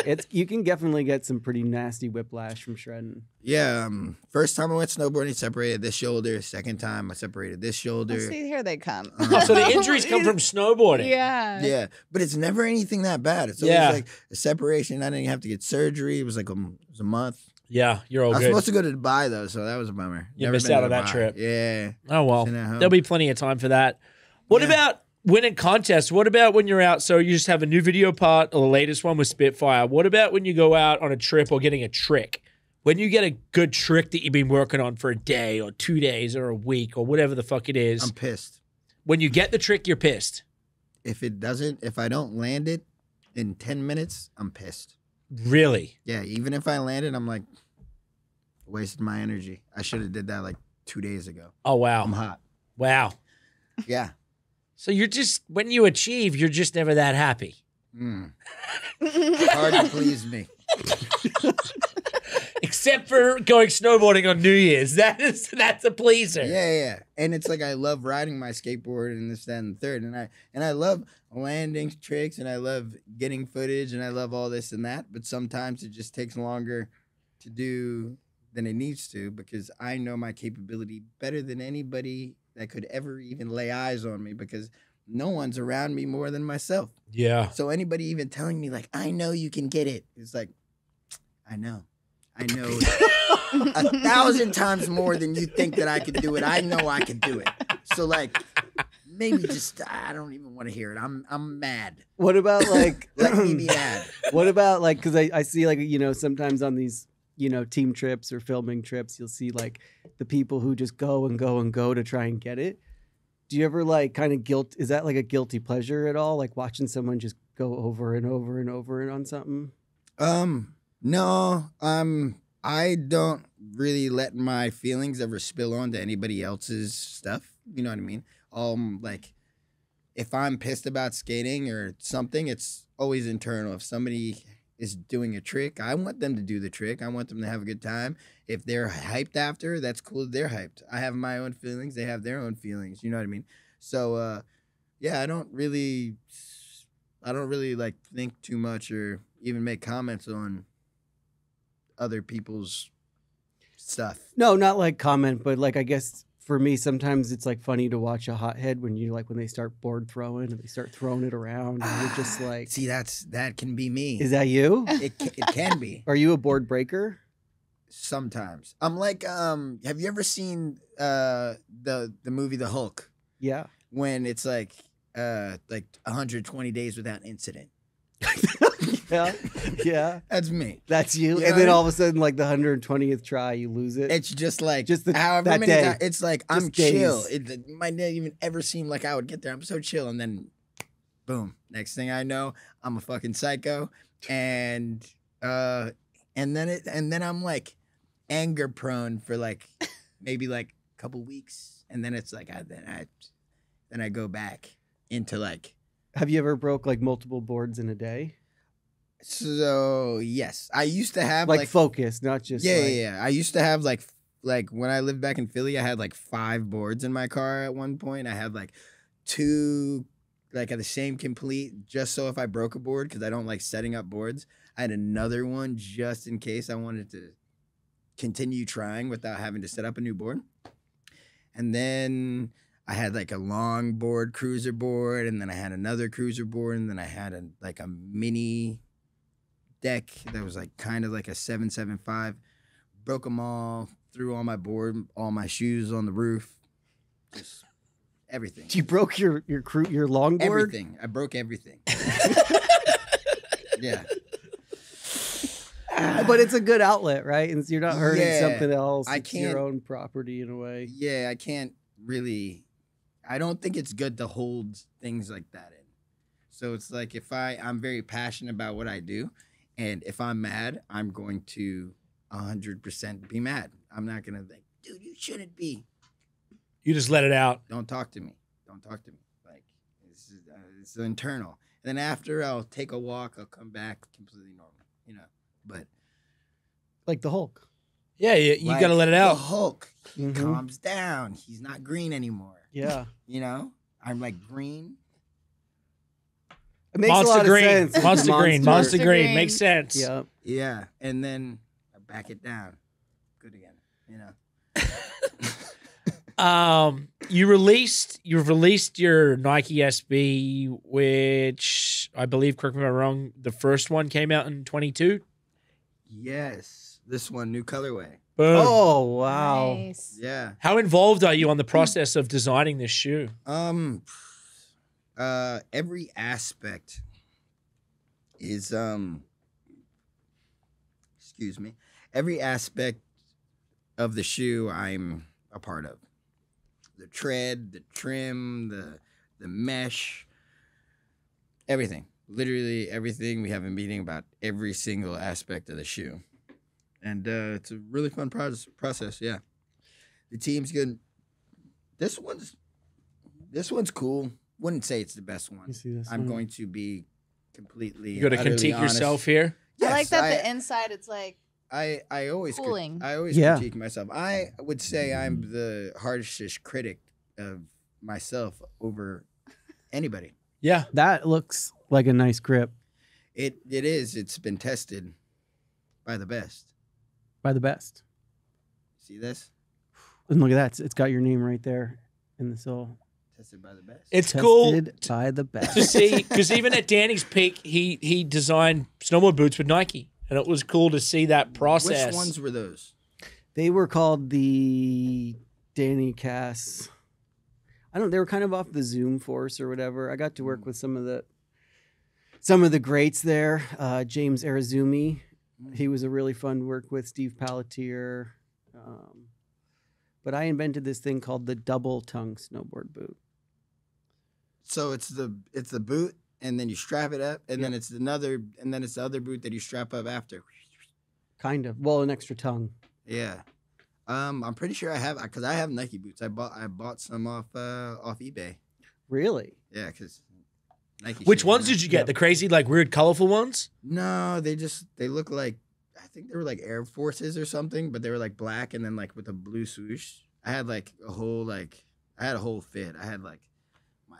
S3: It's you can definitely get some pretty nasty whiplash from shredding.
S2: Yeah, um, first time I went snowboarding, separated this shoulder. Second time, I separated this shoulder.
S4: Oh, see, here they come.
S2: Uh,
S1: so the injuries come from snowboarding.
S4: Yeah.
S2: Yeah, but it's never anything that bad. It's always
S1: Yeah.
S2: like a separation. I didn't have to get surgery. It was like a, it was a month.
S1: Yeah, you're all
S2: I was
S1: good.
S2: supposed to go to Dubai though, so that was a bummer.
S1: You
S2: Never
S1: missed out
S2: to
S1: on that trip.
S2: Yeah.
S1: oh well,
S2: Sitting at home.
S1: there'll be plenty of time for that. What
S2: Yeah.
S1: about winning contests? What about when you're out? So you just have a new video part, or the latest one with Spitfire. What about when you go out on a trip or getting a trick? When you get a good trick that you've been working on for a day or two days or a week or whatever the fuck it is,
S2: I'm pissed.
S1: when you get the trick, you're pissed.
S2: If it doesn't, if I don't land it in ten minutes, I'm pissed.
S1: Really?
S2: Yeah, even if I landed, I'm like, wasted my energy. I should have did that like two days ago.
S1: Oh wow.
S2: I'm hot.
S1: wow.
S2: Yeah.
S1: So you're just when you achieve, you're just never that happy.
S2: Mm. Hard to please me.
S1: Except for going snowboarding on New Year's. That is that's a pleaser.
S2: Yeah, yeah. And it's like I love riding my skateboard and this, that, and the third. And I and I love landing tricks and I love getting footage and I love all this and that. But sometimes it just takes longer to do than it needs to because I know my capability better than anybody that could ever even lay eyes on me because no one's around me more than myself.
S1: Yeah.
S2: So anybody even telling me like, I know you can get it, it's like, I know. I know a thousand times more than you think that I could do it. I know I can do it. So like, maybe just I don't even want to hear it. I'm I'm mad.
S3: What about like
S2: Let me be mad.
S3: what about like because I, I see like you know sometimes on these you know team trips or filming trips you'll see like the people who just go and go and go to try and get it do you ever like kind of guilt is that like a guilty pleasure at all like watching someone just go over and over and over and on something
S2: Um, no, um, I don't really let my feelings ever spill onto anybody else's stuff. You know what I mean? Um, like if I'm pissed about skating or something, it's always internal. If somebody is doing a trick, I want them to do the trick. I want them to have a good time. If they're hyped after, that's cool. They're hyped. I have my own feelings. They have their own feelings. You know what I mean? So, uh, yeah, I don't really, I don't really like think too much or even make comments on other people's stuff.
S3: no not like comment but like i guess for me sometimes it's like funny to watch a hothead when you like when they start board throwing and they start throwing it around and you're just like
S2: see, that's that can be me.
S3: is that you
S2: it ca- it can be
S3: are you a board breaker
S2: sometimes. I'm like, um, have you ever seen uh the the movie The Hulk
S3: yeah
S2: when it's like uh like 120 days without incident?
S3: yeah yeah
S2: That's me.
S3: That's you.
S2: You
S3: and then all of a sudden, like the 120th try, you lose it.
S2: It's just like
S3: Just the-
S2: however
S3: that
S2: many
S3: day.
S2: times. It's like I'm
S3: Just
S2: chill. It, it might not even ever seem like I would get there. I'm so chill, and then, boom. Next thing I know, I'm a fucking psycho, and uh, and then it, and then I'm like anger prone for like maybe like a couple weeks, and then it's like I then I then I go back into like
S3: Have you ever broke like multiple boards in a day?
S2: So yes. I used to have
S3: Like,
S2: like
S3: focus, not just
S2: yeah,
S3: like,
S2: yeah, yeah. I used to have like like when I lived back in Philly, I had like five boards in my car at one point. I had like two like at the same complete just so if I broke a board because I don't like setting up boards. I had another one just in case I wanted to continue trying without having to set up a new board. And then I had like a long board cruiser board, and then I had another cruiser board, and then I had a like a mini deck that was like kind of like a 775 broke them all threw all my board all my shoes on the roof just everything
S3: You broke your your crew your longboard.
S2: everything i broke everything yeah ah,
S3: But it's a good outlet, right? And you're not hurting
S2: Yeah,
S3: something else.
S2: I
S3: it's your
S2: can't- your
S3: own property in a way.
S2: yeah i can't really i don't think it's good to hold things like that in so it's like if i i'm very passionate about what i do and if i'm mad i'm going to 100% be mad i'm not gonna think dude you shouldn't be
S1: You just let it out.
S2: don't talk to me. Don't talk to me. Like it's uh, it's internal. And then after I'll take a walk. I'll come back completely normal. You know. But
S3: Like the Hulk.
S1: Yeah, you, you
S2: like,
S1: got to let it out. The.
S2: Hulk he
S3: Mhm.
S2: calms down. He's not green anymore.
S3: Yeah.
S2: You know. I'm like green.
S3: It makes a
S1: Monster
S3: lot
S1: green,
S3: of sense.
S1: monster green, monster
S4: Monster
S1: green
S4: green.
S1: makes sense.
S3: Yeah.
S2: Yeah. And then I back it down. Good again. You know.
S1: Um, you released you've released your Nike SB, which I believe, correct me if I'm wrong, the first one came out in 22.
S2: Yes. This one, new colorway.
S1: Boom.
S3: Oh wow.
S4: Nice.
S2: Yeah.
S1: How involved are you on the process of designing this shoe?
S2: Um, uh, every aspect is um. Excuse me. Every aspect of the shoe, I'm a part of. The tread, the trim, the the mesh, everything. Literally everything. We have a meeting about every single aspect of the shoe, and uh, it's a really fun process. Process, yeah. The team's good. This one's this one's cool. Wouldn't say it's the best one.
S3: You see this
S2: I'm
S3: one?
S2: going to be completely.
S1: You got to critique
S2: honest.
S1: yourself here.
S4: I like that
S2: I,
S4: the inside it's like
S2: I I always crit-
S4: Cooling.
S2: I always
S3: Yeah.
S2: critique myself. I would say I'm the harshest critic of myself over anybody.
S1: Yeah.
S3: That looks like a nice grip
S2: It it is. It's been tested by the best.
S3: by the best.
S2: See this?
S3: And look at that. It's- It's got your name right there in the sole.
S2: Tested by the best.
S1: It's cool
S3: Tested by the best.
S1: to see because even at Danny's peak, he he designed snowboard boots with Nike, and it was cool to see that process.
S2: Which ones were those?
S3: They were called the Danny Kass. I don't. They were kind of off the Zoom Force or whatever. I got to work
S2: Mm.
S3: with some of the some of the greats there. Uh, James Arizumi, he was a really fun to work with. Steve Palatier. Um, but I invented this thing called the double tongue snowboard boot.
S2: So it's the it's the boot, and then you strap it up, and then it's another, and then it's the other boot that you strap up after.
S3: Kind of. Well, an extra tongue.
S2: Yeah. Um, I'm pretty sure I have because I have Nike boots. I bought I bought some off uh off eBay.
S3: Really?
S2: Yeah, because Nike.
S1: Which ones did you get?
S3: Yep.
S1: The crazy, like weird, colorful ones?
S2: No, they just they look like I think they were like Air Forces or something, but they were like black and then like with a blue swoosh. I had like a whole like I had a whole fit. I had like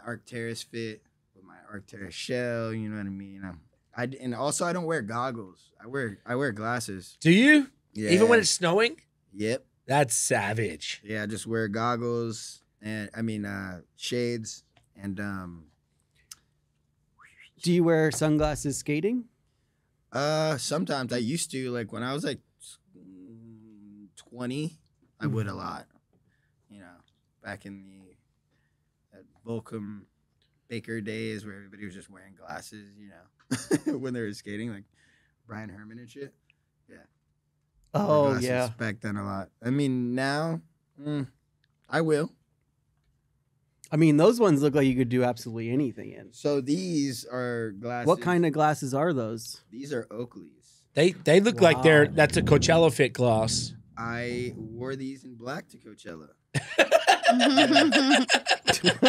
S2: my Arcteryx fit with my Arcteryx shell. You know what I mean? Um, I d- and also I don't wear goggles. I wear I wear glasses.
S1: Do you?
S2: Yeah.
S1: Even when it's snowing?
S2: yep.
S1: That's savage.
S2: Yeah, I just wear goggles and I mean uh shades and um
S3: Do you wear sunglasses skating?
S2: uh sometimes I used to like when I was like mm, 20 I would a lot. You know, back in the that Volcom Baker days where everybody was just wearing glasses, you know, when they were skating like Bryan Herman and shit. Yeah.
S3: Oh
S2: glasses
S3: yeah.
S2: back then a lot. I mean now mm, I will.
S3: I mean, those ones look like you could do absolutely anything in.
S2: So these are glasses.
S3: What kind of glasses are those?
S2: These are Oakleys.
S1: They they look like they're that's a Coachella fit glass.
S2: I wore these in black to Coachella.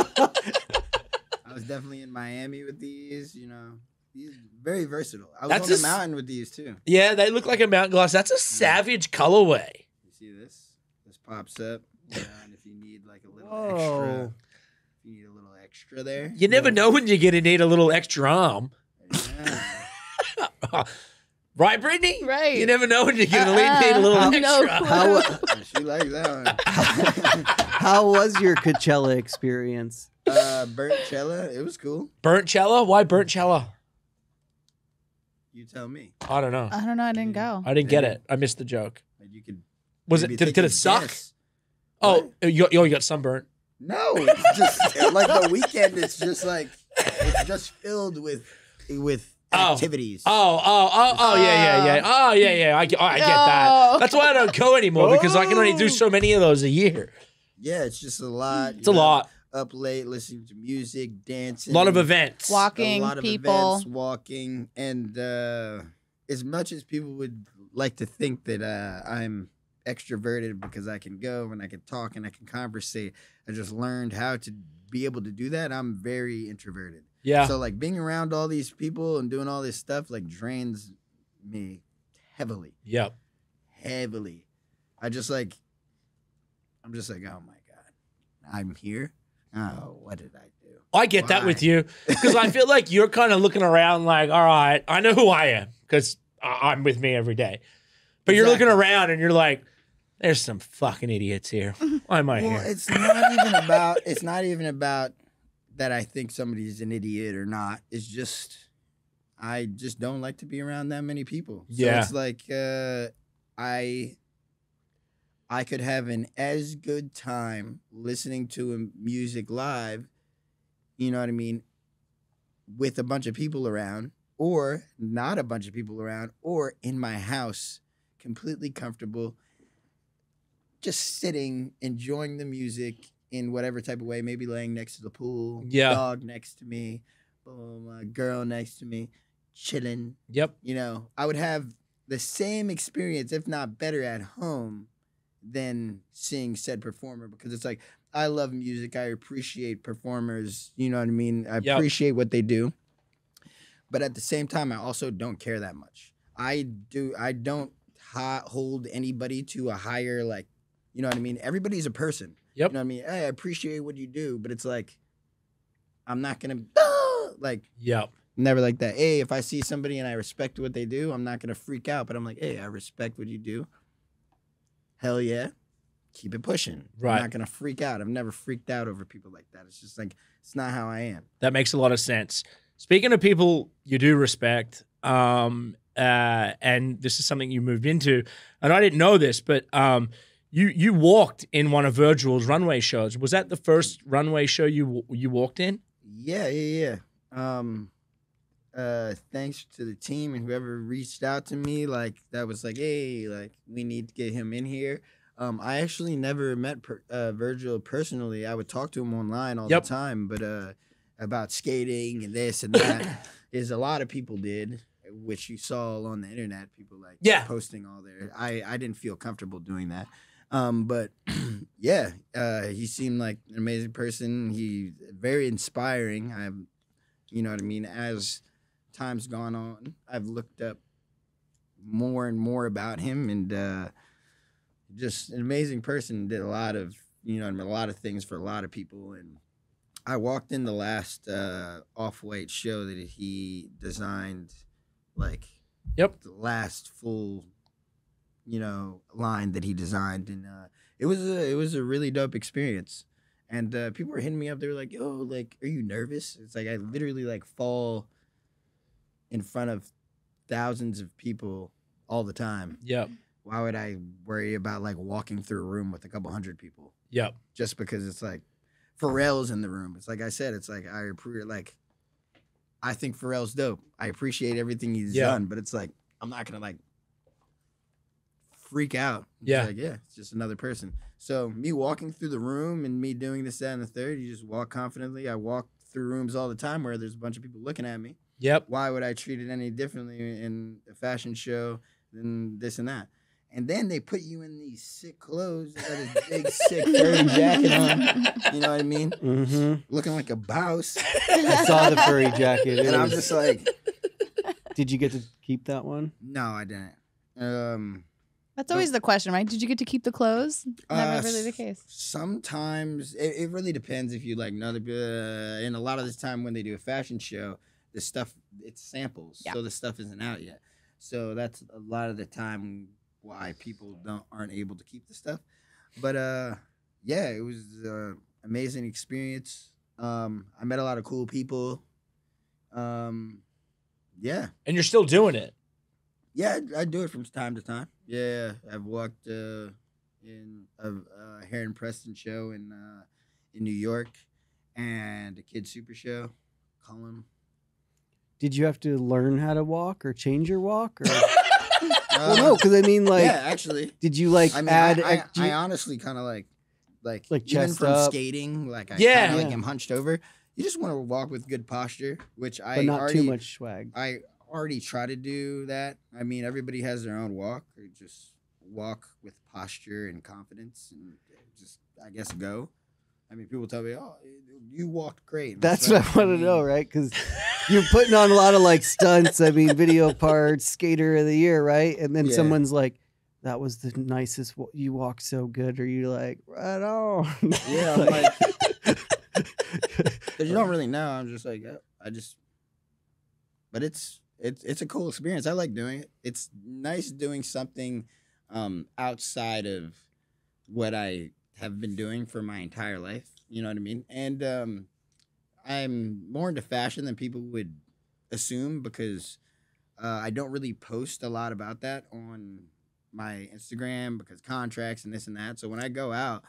S2: I was definitely in Miami with these. You know, these very versatile. I was
S1: That's
S2: on
S1: a
S2: the
S1: s-
S2: mountain with these too.
S1: Yeah, they look like a mountain glass. That's a savage colorway.
S2: You see this? This pops up. You know, and if you need like a little
S3: Whoa.
S2: extra, if you need a little extra there.
S1: You never know when you're gonna need a little extra arm.
S2: Yeah.
S1: right, Brittany?
S4: Right.
S1: You never know when you're gonna
S4: Uh-uh.
S1: need a little
S3: How-
S1: extra.
S3: How
S2: she likes that one.
S3: how was your Coachella experience?
S2: uh, burnt cella. It was cool.
S1: Burnt cella? Why burnt cella?
S2: You tell me.
S1: I don't know.
S4: I don't know. I didn't go.
S1: I didn't get it. I missed the joke.
S2: You could.
S1: Was it? Did,
S2: take
S1: did it suck?
S2: guess.
S1: Oh, you, oh, you got sunburnt.
S2: No, it's just like the weekend. It's just like it's just filled with with. Activities.
S1: Oh, oh, oh, oh, yeah, yeah, yeah. Oh, yeah, yeah. I, get- I get that. That's why I don't go anymore because I can only do so many of those a year.
S2: Yeah, it's just a lot.
S1: It's a lot.
S2: Up late, listening to music, dancing.
S1: A lot of events.
S4: Walking
S2: a lot of
S4: people.
S2: events, walking, and uh, as much as people would like to think that uh, I'm extroverted because I can go and I can talk and I can conversate, I just learned how to be able to do that. I'm very introverted.
S1: Yeah.
S2: So like being around all these people and doing all this stuff like drains me heavily,
S1: Yep.
S2: heavily. I just like, I'm just like, oh my god, I'm here. Oh, what did I do?
S1: I get that with you because I feel like you're kind of looking around like, all right, I know who I am because I'm with me every day. But you're looking around and you're like, there's some fucking idiots here. Why am I
S2: Well,
S1: here?
S2: it's not even about. It's not even about that. I think somebody's an idiot or not. It's just, I just don't like to be around that many people. So
S1: Yeah.
S2: it's like uh, I. I could have an as good time listening to a music live, you know what I mean, with a bunch of people around, or not a bunch of people around, or in my house, completely comfortable, just sitting, enjoying the music in whatever type of way, maybe laying next to the pool,
S1: Yeah.
S2: dog next to me, boom, girl next to me, chilling.
S1: Yep.
S2: You know, I would have the same experience, if not better, at home than seeing said performer because it's like I love music. I appreciate performers. You know what I mean? I
S1: Yep.
S2: appreciate what they do. But at the same time, I also don't care that much. I do. I don't hold anybody to a higher like. You know what I mean? Everybody's a person.
S1: Yep.
S2: You know what I mean? Hey, I appreciate what you do, but it's like I'm not gonna like
S1: Yep.
S2: never like that. Hey, if I see somebody and I respect what they do, I'm not gonna freak out. But I'm like, hey, I respect what you do. Hell yeah, keep it pushing.
S1: Right.
S2: I'm not gonna freak out. I've never freaked out over people like that. It's just like it's not how I am.
S1: That makes a lot of sense. Speaking of people you do respect, um, uh, and this is something you moved into, and I didn't know this, but um, you you walked in one of Virgil's runway shows. Was that the first runway show you you walked in?
S2: Yeah, yeah, yeah. Um, uh, thanks to the team and whoever reached out to me. Like that was like, hey, like we need to get him in here. Um, I actually never met per, uh, Virgil personally. I would talk to him online all
S1: Yep.
S2: the time, but uh, about skating and this and that is a lot of people did, which you saw on the internet. People like
S1: Yeah.
S2: posting all their. I I didn't feel comfortable doing that. Um, but yeah, uh, he seemed like an amazing person. He very inspiring. I'm, you know what I mean. As time's gone on, I've looked up more and more about him, and uh, just an amazing person. Did a lot of you know a lot of things for a lot of people, and I walked in the last uh, off white show that he designed, like
S1: Yep.
S2: the last full you know line that he designed and uh it was a it was a really dope experience and uh people were hitting me up they were like yo like are you nervous it's like i literally like fall in front of thousands of people all the time
S1: Yep.
S2: why would i worry about like walking through a room with a couple hundred people
S1: Yep.
S2: just because it's like Pharrell's in the room. It's like I said, it's like I appreciate like I think Pharrell's dope. I appreciate everything he's
S1: Yeah.
S2: done, but it's like I'm not gonna like freak out.
S1: Yeah.
S2: like, yeah, it's just another person. So me walking through the room and me doing this, that, and the third, you just walk confidently. I walk through rooms all the time where there's a bunch of people looking at me.
S1: Yep.
S2: Why would I treat it any differently in a fashion show than this and that? And then they put you in these sick clothes, got this big sick furry jacket on. You know what I mean?
S3: Mm-hmm.
S2: Looking like a bouse.
S3: I saw the furry jacket.
S2: And I'm just like,
S3: did you get to keep that one?
S2: no, I didn't. Um,
S4: That's always the question, right? Did you get to keep the clothes? Never
S2: Uh,
S4: really the case.
S2: Sometimes it, it really depends if you like another. Uh, and a lot of this time when they do a fashion show, the stuff it's samples,
S4: Yeah.
S2: so the stuff isn't out yet. So that's a lot of the time why people don't aren't able to keep the stuff. But uh, yeah, it was an amazing experience. Um, I met a lot of cool people. Um, yeah,
S1: And you're still doing it.
S2: Yeah, I, I do it from time to time. Yeah, I've walked uh, in a uh, Heron Preston show in uh, in New York, and a Kid Super Show. Colin.
S3: Did you have to learn how to walk or change your walk? Or well, no, because I mean, like,
S2: yeah, actually,
S3: did you like
S2: I mean,
S3: add?
S2: I, I,
S3: ex- you-
S2: I honestly kind of like, like,
S3: Like
S2: even
S3: chest
S2: from
S3: up.
S2: skating, like I
S1: Yeah.
S2: kinda, like
S3: Yeah.
S2: am hunched over. You just want to walk with good posture, which I
S3: but not
S2: already,
S3: too much swag.
S2: I already try to do that. I mean, everybody has their own walk. Or just walk with posture and confidence, and just I guess go. I mean, people tell me, "Oh, you walked great." And
S3: That's what
S2: like,
S3: I want to know, right? Because you're putting on a lot of like stunts. I mean, video parts, skater of the year, right? And then
S2: Yeah.
S3: someone's like, "That was the nicest. wa- You walked so good." Or you like, right on.
S2: Yeah, I'm like, because you don't really know. I'm just like, uh, I just, but it's it's it's a cool experience. I like doing it. It's nice doing something um, outside of what I have been doing for my entire life. You know what I mean? And um, I'm more into fashion than people would assume because uh, I don't really post a lot about that on my Instagram because contracts and this and that. So when I go out,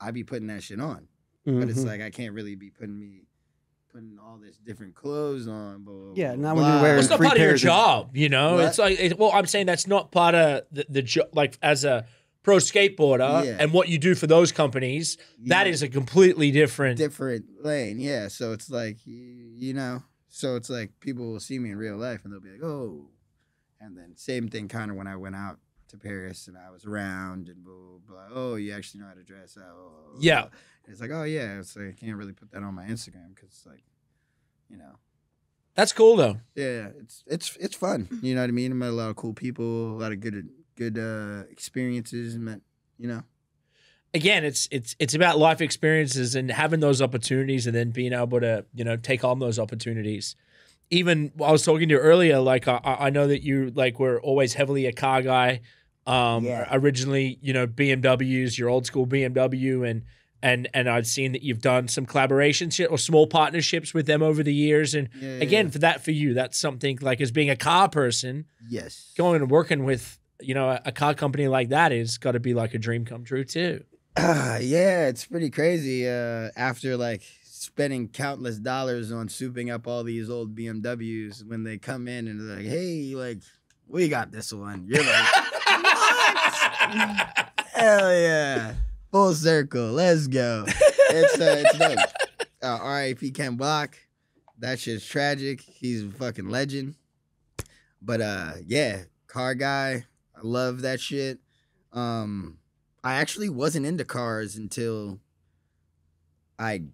S2: I be putting that shit on but it's
S3: Mhm.
S2: like I can't really be putting me putting all this different clothes on. Blah, blah,
S3: Yeah,
S2: blah,
S3: not when you're
S2: blah.
S3: wearing
S1: It's not part of your
S3: pairs of-
S1: job, you know.
S2: What?
S1: It's like, it, well, I'm saying that's not part of the, the job. Like as a pro skateboarder
S2: Yeah.
S1: and what you do for those companies, that
S2: Yeah,
S1: is a completely different.
S2: different lane. Yeah, so it's like y- you know, so it's like people will see me in real life and they'll be like, oh, and then same thing kind of when I went out to Paris and I was around and blah blah. blah. Oh, you actually know how to dress. Oh,
S1: Yeah.
S2: blah. It's like, oh yeah, it's like I can't really put that on my Instagram because it's like, you know,
S1: That's cool though.
S2: Yeah, it's it's it's fun. You know what I mean? I met a lot of cool people, a lot of good good uh experiences. And met, you know.
S1: Again, it's it's it's about life experiences and having those opportunities, and then being able to you know take on those opportunities. Even I was talking to you earlier, like I, I know that you like were always heavily a car guy. Um,
S2: Yeah.
S1: originally, you know BMWs, your old school BMW, and and and I've seen that you've done some collaborations or small partnerships with them over the years. And
S2: Yeah,
S1: again,
S2: yeah.
S1: for that for you, that's something like as being a car person,
S2: yes.
S1: going and working with you know a, a car company like that is got to be like a dream come true too.
S2: Uh, yeah, it's pretty crazy. Uh, after like spending countless dollars on souping up all these old BMWs, when they come in and they're like, "Hey, like, we got this one," you're like, what? "Hell yeah, full circle, let's go." It's uh, it's dope. Uh, R.I.P. Ken Block. That shit's tragic. He's a fucking legend. But uh, yeah, car guy. I love that shit. Um, I actually wasn't into cars until I.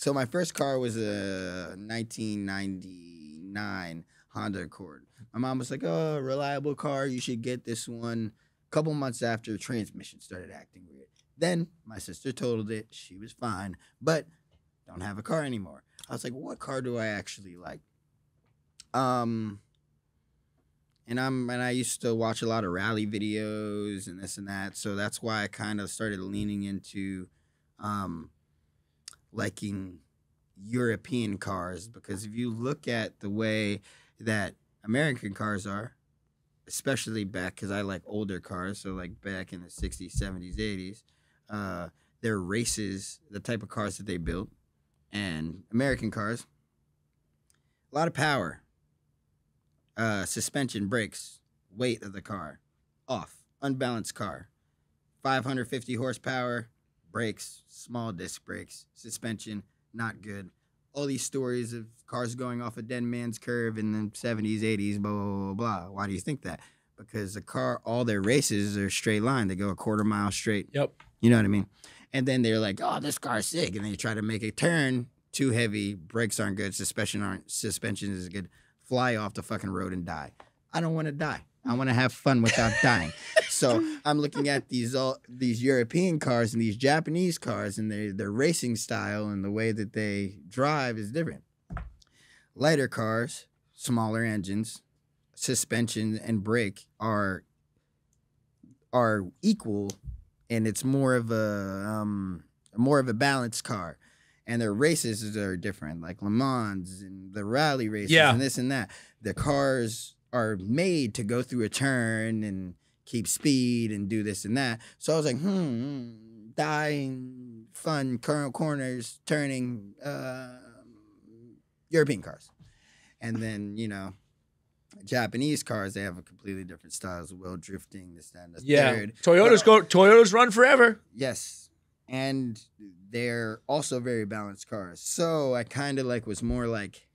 S2: So my first car was a 1999 Honda Accord. My mom was like, "Oh, reliable car. You should get this one." A couple months after, transmission started acting weird. Then my sister totaled it. She was fine, but don't have a car anymore. I was like, "What car do I actually like?" Um, and I'm and I used to watch a lot of rally videos and this and that, so that's why I kind of started leaning into um liking European cars because if you look at the way that American cars are, especially back because I like older cars, so like back in the 60s, 70s, 80s, uh, their races, the type of cars that they built, and American cars, a lot of power, uh, suspension, brakes, weight of the car, off, unbalanced car, 550 horsepower, brakes, small disc brakes, suspension, not good. All these stories of cars going off a dead man's curve in the 70s, 80s, blah, blah, blah, blah. Why do you think that? Because the car, all their races are straight line. They go a quarter mile straight.
S1: Yep.
S2: You know what I mean? And then they're like, "Oh, this car's sick," and they try to make a turn too heavy. Brakes aren't good. Suspension aren't. Suspension is good. Fly off the fucking road and die. I don't want to die. I want to have fun without dying. So I'm looking at these all these European cars and these Japanese cars and their their racing style and the way that they drive is different. Lighter cars, smaller engines, suspension and brake are are equal and it's more of a um more of a balanced car and their races are different like le mans and the rally races
S1: Yeah.
S2: and this and that the cars are made to go through a turn and keep speed and do this and that so i was like hmm dying fun current corners turning uh european cars and then you know Japanese cars, they have a completely different style as well, drifting, this, that, and the
S1: Yeah.
S2: third.
S1: Toyotas go. Toyotas run forever.
S2: Yes. And they're also very balanced cars. So I kind of like was more like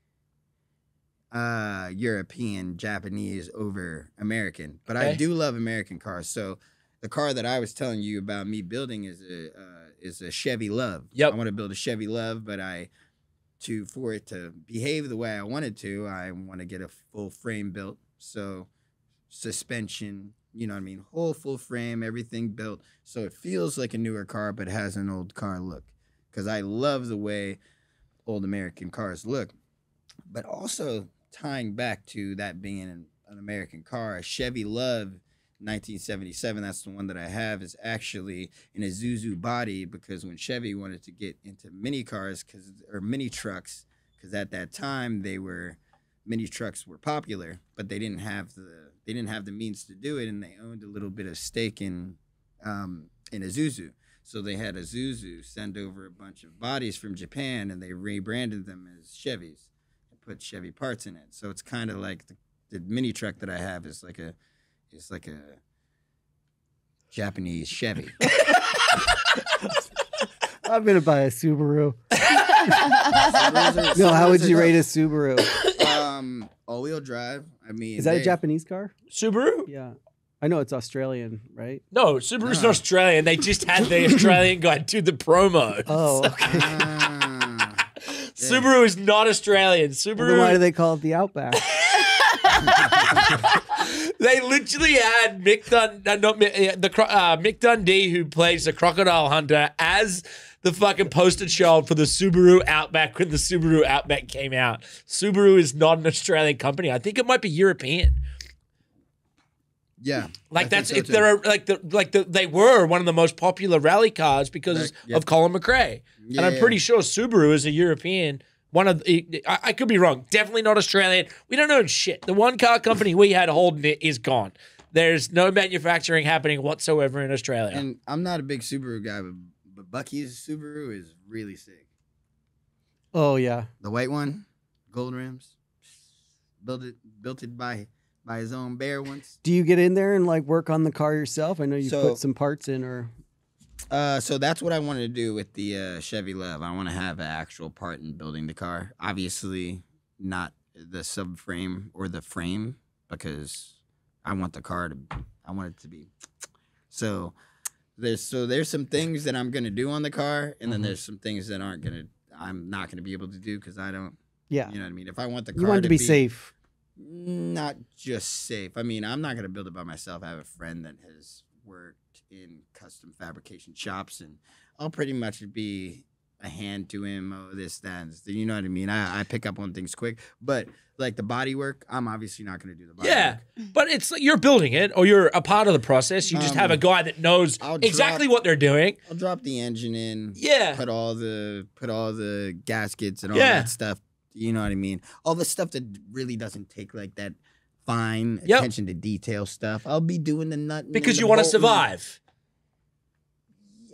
S2: uh European, Japanese over American. But I do love American cars. So the car that I was telling you about me building is a uh, is a Chevy LUV.
S1: Yep.
S2: I want to build a Chevy LUV, but I to for it to behave the way I want it to, I want to get a full frame built. So suspension, you know what I mean, whole full frame, everything built, so it feels like a newer car but has an old car look. Because I love the way old American cars look, but also tying back to that being an, an American car, a Chevy LUV. 1977, that's the one that I have, is actually an Isuzu body because when Chevy wanted to get into mini cars, cause, or mini trucks, because at that time they were mini trucks were popular, but they didn't have the they didn't have the means to do it, and they owned a little bit of stake in um, in Isuzu. So they had Isuzu send over a bunch of bodies from Japan, and they rebranded them as Chevys put Chevy parts in it. So it's kind of like the, the mini truck that I have is like a is like a Japanese Chevy.
S3: I'm gonna buy a Subaru.
S2: Subarus are-
S3: No, how would
S2: Subarus are
S3: you rate a Subaru?
S2: um all wheel drive. I mean,
S3: Is that a
S2: they-
S3: Japanese car?
S1: Subaru?
S3: Yeah, I know it's Australian, right?
S1: No, Subaru's
S2: No.
S1: Australian. They just had the Australian guy do the promo.
S3: Oh, okay.
S1: Subaru is not Australian.
S3: Well, then why do they call it the Outback?
S1: they literally had Mick Dun, uh, not Mick, uh, the uh, Mick Dundee, who plays the crocodile hunter, as the fucking poster child for the Subaru Outback when the Subaru Outback came out. Subaru is not an Australian company. I think it might be European.
S2: Yeah,
S1: Like
S2: I
S1: that's
S2: think
S1: if
S2: so, too.
S1: they're like the like the, they were one of the most popular rally cars because
S2: Right, yeah.
S1: of Colin McRae.
S2: Yeah,
S1: and I'm
S2: yeah.
S1: pretty sure Subaru is a European. One of the, I, I could be wrong. Definitely not Australian. We don't know shit. The one car company we had holding it is gone. There's no manufacturing happening whatsoever in Australia.
S2: And I'm not a big Subaru guy, but, but Bucky's Subaru is really sick.
S3: Oh yeah.
S2: The white one, gold rims, built it built it by by his own bear once.
S3: Do you get in there and like work on the car yourself? I know you
S2: So-
S3: put some parts in, or
S2: Uh, so that's what I wanted to do with the uh, Chevy LUV. I want to have an actual part in building the car. Obviously, not the subframe or the frame because I want the car to. I want it to be. So there's so there's some things that I'm gonna do on the car, and then
S3: Mhm.
S2: there's some things that aren't gonna. I'm not gonna be able to do because I don't.
S3: yeah,
S2: You know what I mean? If I want the car
S3: you want it to be, safe.
S2: Not just safe. I mean, I'm not gonna build it by myself. I have a friend that has worked in custom fabrication shops, and I'll pretty much be a hand to him. Oh, this, that, this. you know what I mean. I, I pick up on things quick, but like the body work, I'm obviously not gonna do the body
S1: Yeah.
S2: work.
S1: but it's like you're building it or you're a part of the process. You just have a
S2: Um,
S1: guy that knows
S2: I'll
S1: exactly
S2: drop-
S1: what they're doing.
S2: I'll drop the engine in.
S1: Yeah.
S2: Put all the put all the gaskets and all
S1: Yeah.
S2: that stuff. You know what I mean? All the stuff that really doesn't take like that fine
S1: Yep.
S2: attention to detail stuff. I'll be doing the nut
S1: Because
S2: the
S1: you want to survive.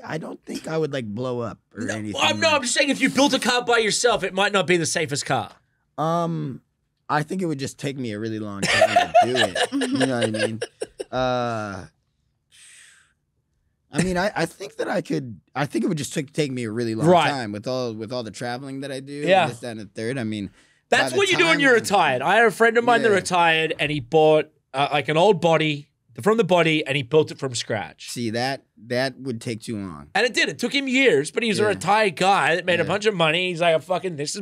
S2: I don't think I would like blow up or
S1: No,
S2: anything.
S1: I'm, no, I'm just saying if you built a car by yourself, it might not be the safest car.
S2: Um, I think it would just take me a really long time to do it. You know what I mean? Uh, I mean, I, I think that I could. I think it would just take take me a really long
S1: Right.
S2: time with all with all the traveling that I do.
S1: Yeah.
S2: this, that, and the third. I mean,
S1: That's what you do when you're retired. I had a friend of mine that retired and he bought uh, like an old body from the body and he built it from scratch.
S2: See that that would take too long.
S1: And it did. It took him years, but he's a
S2: Yeah.
S1: retired guy that made a bunch of money. He's like, a fucking, this is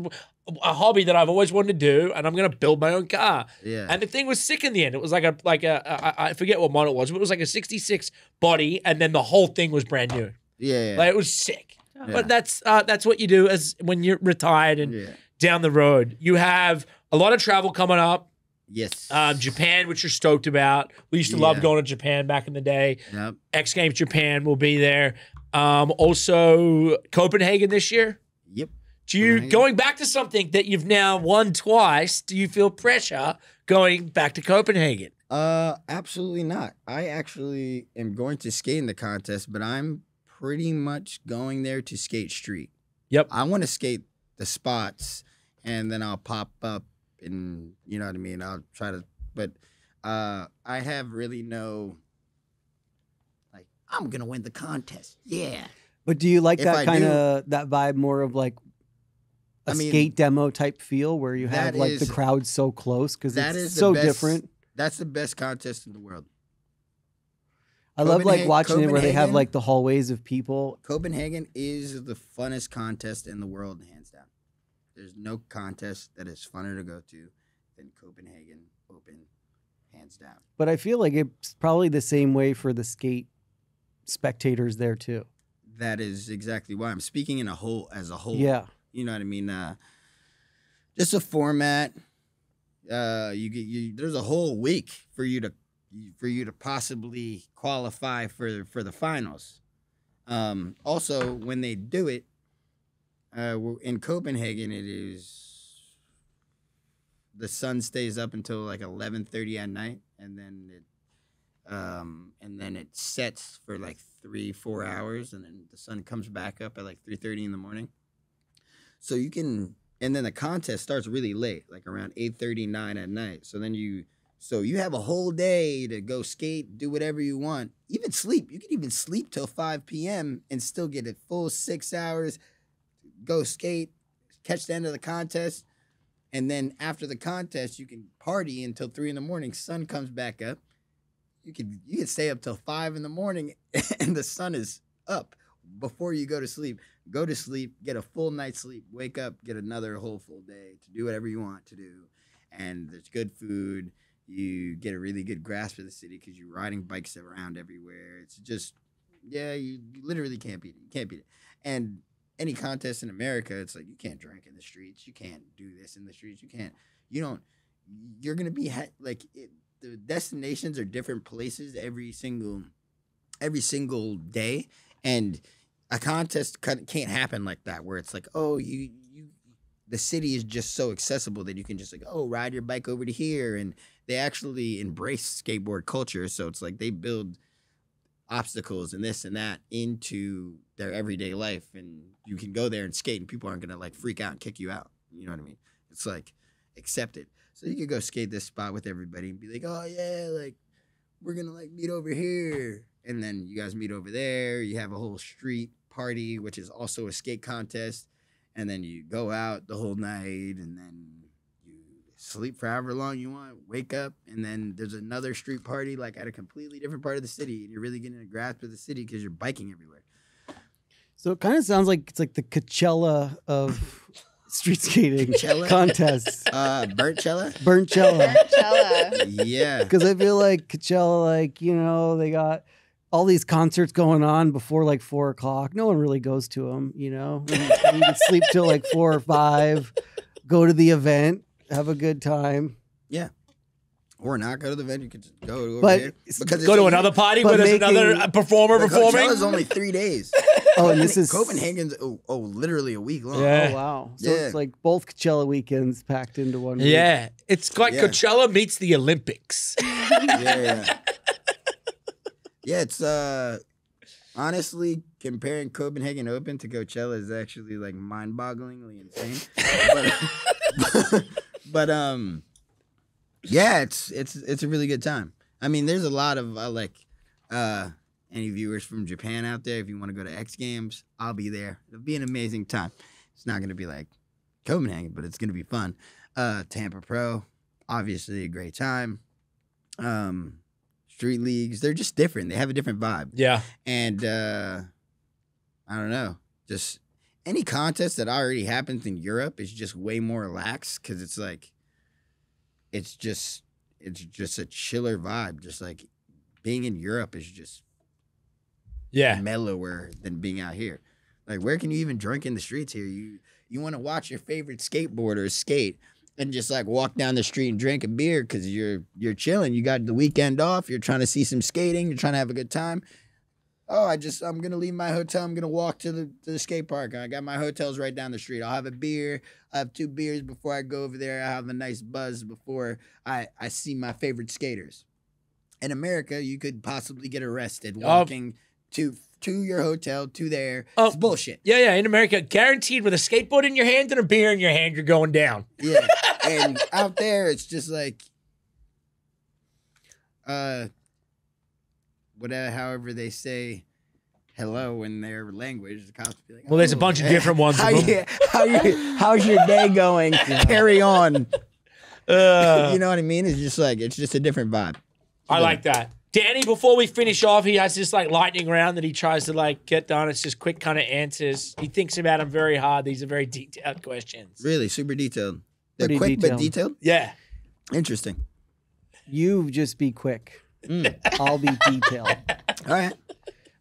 S1: a hobby that I've always wanted to do, and I'm gonna build my own car.
S2: Yeah.
S1: And the thing was sick in the end. It was like a like a I I forget what model it was, but it was like a '66 body, and then the whole thing was brand new.
S2: yeah.
S1: Like it was sick.
S2: Yeah.
S1: But that's uh, that's what you do as when you're retired and
S2: yeah.
S1: down the road. You have a lot of travel coming up.
S2: Yes.
S1: Um, Japan, which you're stoked about. We used to love going to Japan back in the day.
S2: Yep.
S1: X Games Japan will be there. Um, also Copenhagen this year.
S2: Yep.
S1: Do you
S2: Copenhagen.
S1: going back to something that you've now won twice? Do you feel pressure going back to Copenhagen?
S2: Uh, absolutely not. I actually am going to skate in the contest, but I'm pretty much going there to skate street.
S1: Yep.
S2: I want to skate the spots, and then I'll pop up, and you know what I mean. I'll try to, but uh, I have really no like. I'm gonna win the contest. Yeah.
S3: But do you like
S2: If
S3: that kind of that vibe more of like a
S2: I mean,
S3: skate demo type feel where you have like
S2: is-
S3: the crowd so close because
S2: that
S3: it's
S2: is the
S3: so
S2: best-
S3: different.
S2: That's the best contest in the world.
S3: I love like watching it where they have like the hallways of people.
S2: Copenhagen is the funnest contest in the world, hands down. There's no contest that is funner to go to than Copenhagen Open, hands down.
S3: But I feel like it's probably the same way for the skate spectators there too.
S2: That is exactly why I'm speaking in a whole as a whole.
S3: Yeah.
S2: You know what I mean. Uh, just a format. Uh, you get you. There's a whole week for you to for you to possibly qualify for for the finals. Um, also, when they do it, uh, in Copenhagen, it is the sun stays up until like 11:30 at night, and then it um, and then it sets for like three four hours, and then the sun comes back up at like 3:30 in the morning. So you can, and then the contest starts really late, like around 8:30, 9 at night. So then you, so you have a whole day to go skate, do whatever you want, even sleep. You can even sleep till 5 p.m. and still get a full six hours, go skate, catch the end of the contest. And then after the contest, you can party until three in the morning. Sun comes back up. You can you can stay up till five in the morning, and the sun is up before you go to sleep. Go to sleep, get a full night's sleep, wake up, get another whole full day to do whatever you want to do, and there's good food. You get a really good grasp of the city because you're riding bikes around everywhere. It's just, yeah, you, literally can't beat it. You can't beat it. And any contest in America, it's like you can't drink in the streets. You can't do this in the streets. You can't. You don't. You're gonna be ha- like it, the destinations are different places every single every single day, and a contest can't happen like that where it's like, oh, you you the city is just so accessible that you can just like, oh, ride your bike over to here, and they actually embrace skateboard culture. So it's like they build obstacles and this and that into their everyday life, and you can go there and skate, and people aren't gonna like freak out and kick you out. You know what I mean? It's like accepted. So you could go skate this spot with everybody and be like, oh yeah, like we're gonna like meet over here, and then you guys meet over there. You have a whole street party, which is also a skate contest, and then you go out the whole night, and then you sleep for however long you want, wake up, and then there's another street party like at a completely different part of the city, and you're really getting a grasp of the city because you're biking everywhere.
S3: So it kind of sounds like it's like the Coachella of street skating
S2: Coachella?
S3: contests.
S2: Uh, Burntchella?
S3: Burnchella.
S4: Coachella.
S2: yeah.
S3: Because I feel like Coachella, like, you know, they got all these concerts going on before like four o'clock. No one really goes to them, you know? You can sleep till like four or five, go to the event, have a good time. Yeah.
S2: Or not go to the venue. You could just go over
S3: But
S2: here. Because
S1: Go to
S2: only-
S1: another party
S3: but
S1: where there's
S3: making-
S1: another uh, performer
S2: but
S1: performing.
S2: Coachella's only three days.
S3: Oh, and this is
S2: Copenhagen's oh, oh literally a week long.
S1: Yeah.
S3: Oh, wow. So
S2: Yeah.
S3: it's like both Coachella weekends packed into one week.
S1: Yeah, it's like
S2: Yeah.
S1: Coachella meets the Olympics.
S2: yeah, yeah. It's uh honestly comparing Copenhagen Open to Coachella is actually like mind-bogglingly insane. but, but um yeah, it's it's it's a really good time. I mean, there's a lot of uh, like uh any viewers from Japan out there if you want to go to X Games, I'll be there. It'll be an amazing time. It's not going to be like Copenhagen, but it's going to be fun. Uh Tampa Pro, obviously a great time. Um street leagues, they're just different. They have a different vibe.
S1: Yeah,
S2: And uh I don't know. Just any contest that already happens in Europe is just way more lax cuz it's like it's just it's just a chiller vibe. Just like being in Europe is just
S1: yeah.
S2: mellower than being out here. Like where can you even drink in the streets here? You you want to watch your favorite skateboarders skate and just like walk down the street and drink a beer because you're you're chilling. You got the weekend off. You're trying to see some skating. You're trying to have a good time. Oh, I just I'm gonna leave my hotel. I'm gonna walk to the to the skate park. I got my hotels right down the street. I'll have a beer. I have two beers before I go over there. I have a nice buzz before I I see my favorite skaters. In America, you could possibly get arrested
S1: Oh.
S2: walking to to your hotel to there.
S1: Oh.
S2: It's bullshit.
S1: Yeah, yeah. In America, guaranteed with a skateboard in your hand and a beer in your hand, you're going down.
S2: Yeah. and out there, it's just like, uh, whatever, however they say hello in their language, the cops be like,
S1: Well, there's a
S2: "Oh,
S1: bunch of different ones of
S2: How,
S1: them."
S2: you, how you, how's your day going? Carry on.
S1: Uh,
S2: you know what I mean? It's just like it's just a different vibe.
S1: I like that. Danny, before we finish off, he has this like lightning round that he tries to like get done. It's just quick kind of answers. He thinks about them very hard. These are very detailed questions.
S2: Really, super detailed. They're
S3: Pretty
S2: quick but
S3: detailed.
S2: detailed.
S1: Yeah.
S2: Interesting.
S3: You just be quick.
S2: Mm.
S3: I'll be detailed.
S2: All right.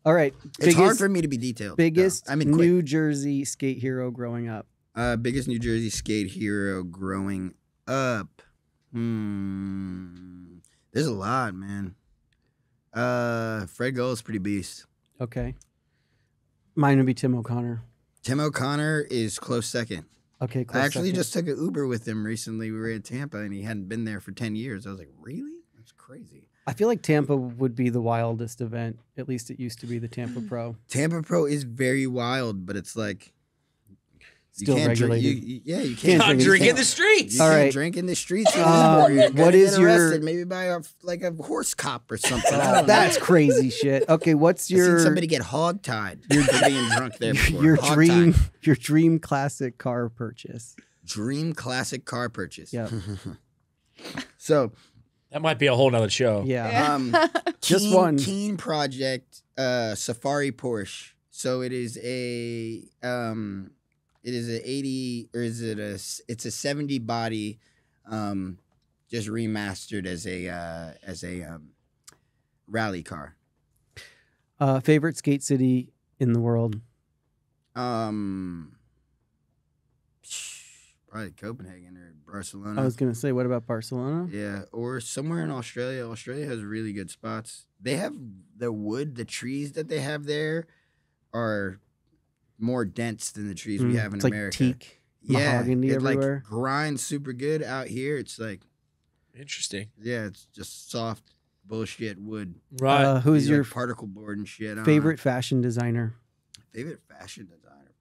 S3: All right.
S2: It's hard for me to be detailed. though.
S3: biggest
S2: I mean, quick.
S3: New Jersey skate hero growing up.
S2: Uh, biggest New Jersey skate hero growing up. Hmm. There's a lot, man. Uh, Fred Gall is pretty beast.
S3: Okay. Mine would be Tim O'Connor.
S2: Tim O'Connor is close second.
S3: Okay,
S2: I actually
S3: second.
S2: just took an Uber with him recently. We were in Tampa, and he hadn't been there for ten years. I was like, really? That's crazy.
S3: I feel like Tampa would be the wildest event. At least it used to be the Tampa Pro.
S2: Tampa Pro is very wild, but it's like you
S3: Still
S2: can't drink.
S3: regulated.
S2: You, you- yeah, you
S3: Can't
S2: can't,
S3: drink
S1: drink
S2: you
S1: in the streets.
S2: You
S3: All
S2: can't drink in the streets.
S3: Um.
S2: You're
S3: what is
S2: get
S3: your-
S2: arrested, maybe by a like a horse cop or something? I don't know.
S3: That's crazy shit. Okay, what's
S2: I've seen
S3: your
S2: somebody get hog tied for being drunk there before.
S3: your
S2: Hog
S3: dream
S2: tied.
S3: your dream classic car purchase?
S2: dream classic car purchase.
S3: Yeah.
S2: So
S1: That might be a whole nother show.
S3: Yeah.
S2: um,
S3: Just
S2: Keen-
S3: one.
S2: Keen Project uh, Safari Porsche. So it is a um, it is a eighty or is it a it's a seventy body, um, just remastered as a uh, as a um, rally car.
S3: Uh, favorite skate city in the world?
S2: Um, Probably Copenhagen or Barcelona.
S3: I was gonna say, what about Barcelona?
S2: Yeah, or somewhere in Australia. Australia has really good spots. They have the wood, the trees that they have there are more dense than the trees we
S3: Mm,
S2: have in
S3: it's like
S2: America.
S3: teak.
S2: yeah,
S3: mahogany
S2: it
S3: everywhere.
S2: like grinds super good out here. It's like
S1: Interesting.
S2: yeah, it's just soft bullshit wood.
S1: Right.
S3: Uh, who's
S2: Use,
S3: your
S2: like, particle board and shit?
S3: favorite fashion designer?
S2: favorite fashion designer?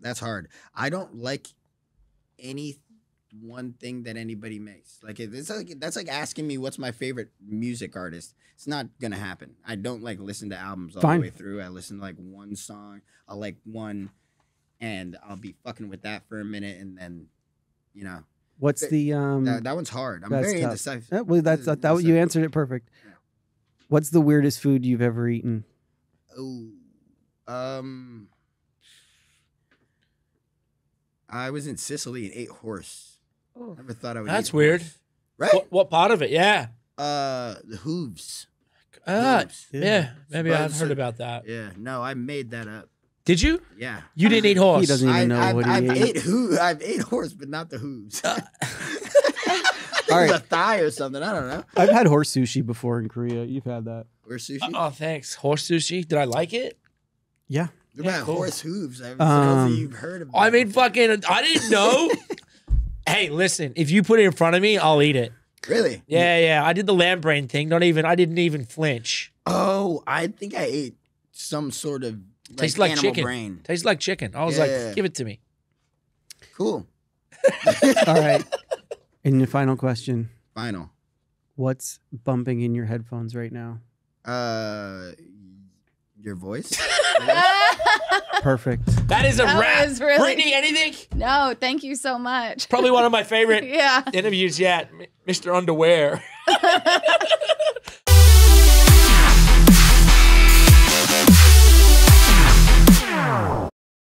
S2: That's hard. I don't like any one thing that anybody makes. Like it's like that's like asking me what's my favorite music artist. It's not gonna happen. I don't like listen to albums all
S3: Fine.
S2: the way through. I listen to like one song. I'll like one, and I'll be fucking with that for a minute, and then, you know,
S3: What's
S2: Th-
S3: the um?
S2: that, that one's hard. I'm very
S3: tough.
S2: indecisive.
S3: yeah, well, that's that, that. You answered it perfect.
S2: Yeah.
S3: What's the weirdest food you've ever eaten?
S2: Oh, um, I was in Sicily and ate horse. Never thought I would.
S1: That's
S2: eat
S1: weird.
S2: horse. right?
S1: What, what part of it? Yeah.
S2: Uh, the hooves.
S1: Ah,
S2: Hooves.
S1: yeah. Maybe
S2: But
S1: I've heard
S2: a-
S1: about that.
S2: Yeah, no, I made that up.
S1: Did you?
S2: Yeah,
S1: You didn't eat horse.
S3: He doesn't even
S2: I,
S3: know
S2: I've,
S3: what he
S2: I've
S3: ate.
S2: ate hoo, I've ate horse, but not the hooves.
S1: Uh,
S2: All
S3: All
S2: right,
S3: right.
S2: a thigh or something. I don't know.
S3: I've had horse sushi before in Korea. You've had that.
S2: Horse sushi.
S1: Oh, thanks. Horse sushi. Did I like it?
S3: Yeah.
S2: What
S1: yeah,
S2: about
S1: cool.
S2: horse hooves? I've
S3: Um,
S2: you've heard of.
S1: I mean, fucking. I didn't know. hey, listen. If you put it in front of me, I'll eat it.
S2: really?
S1: Yeah, yeah. I did the lamb brain thing. Not even. I didn't even flinch.
S2: Oh, I think I ate some sort of like,
S1: Tastes like
S2: animal
S1: chicken.
S2: brain.
S1: Tastes like chicken. I was
S2: Yeah.
S1: like, give it to me.
S2: Cool.
S3: All right. And the final question:
S2: Final.
S3: What's bumping in your headphones right now?
S2: Uh, your voice.
S3: Perfect.
S1: That is a
S4: That
S1: wrap.
S4: was really-
S1: Brittney, anything?
S4: no, thank you so much.
S1: Probably one of my favorite
S4: yeah.
S1: interviews yet, M- Mr. Underwear.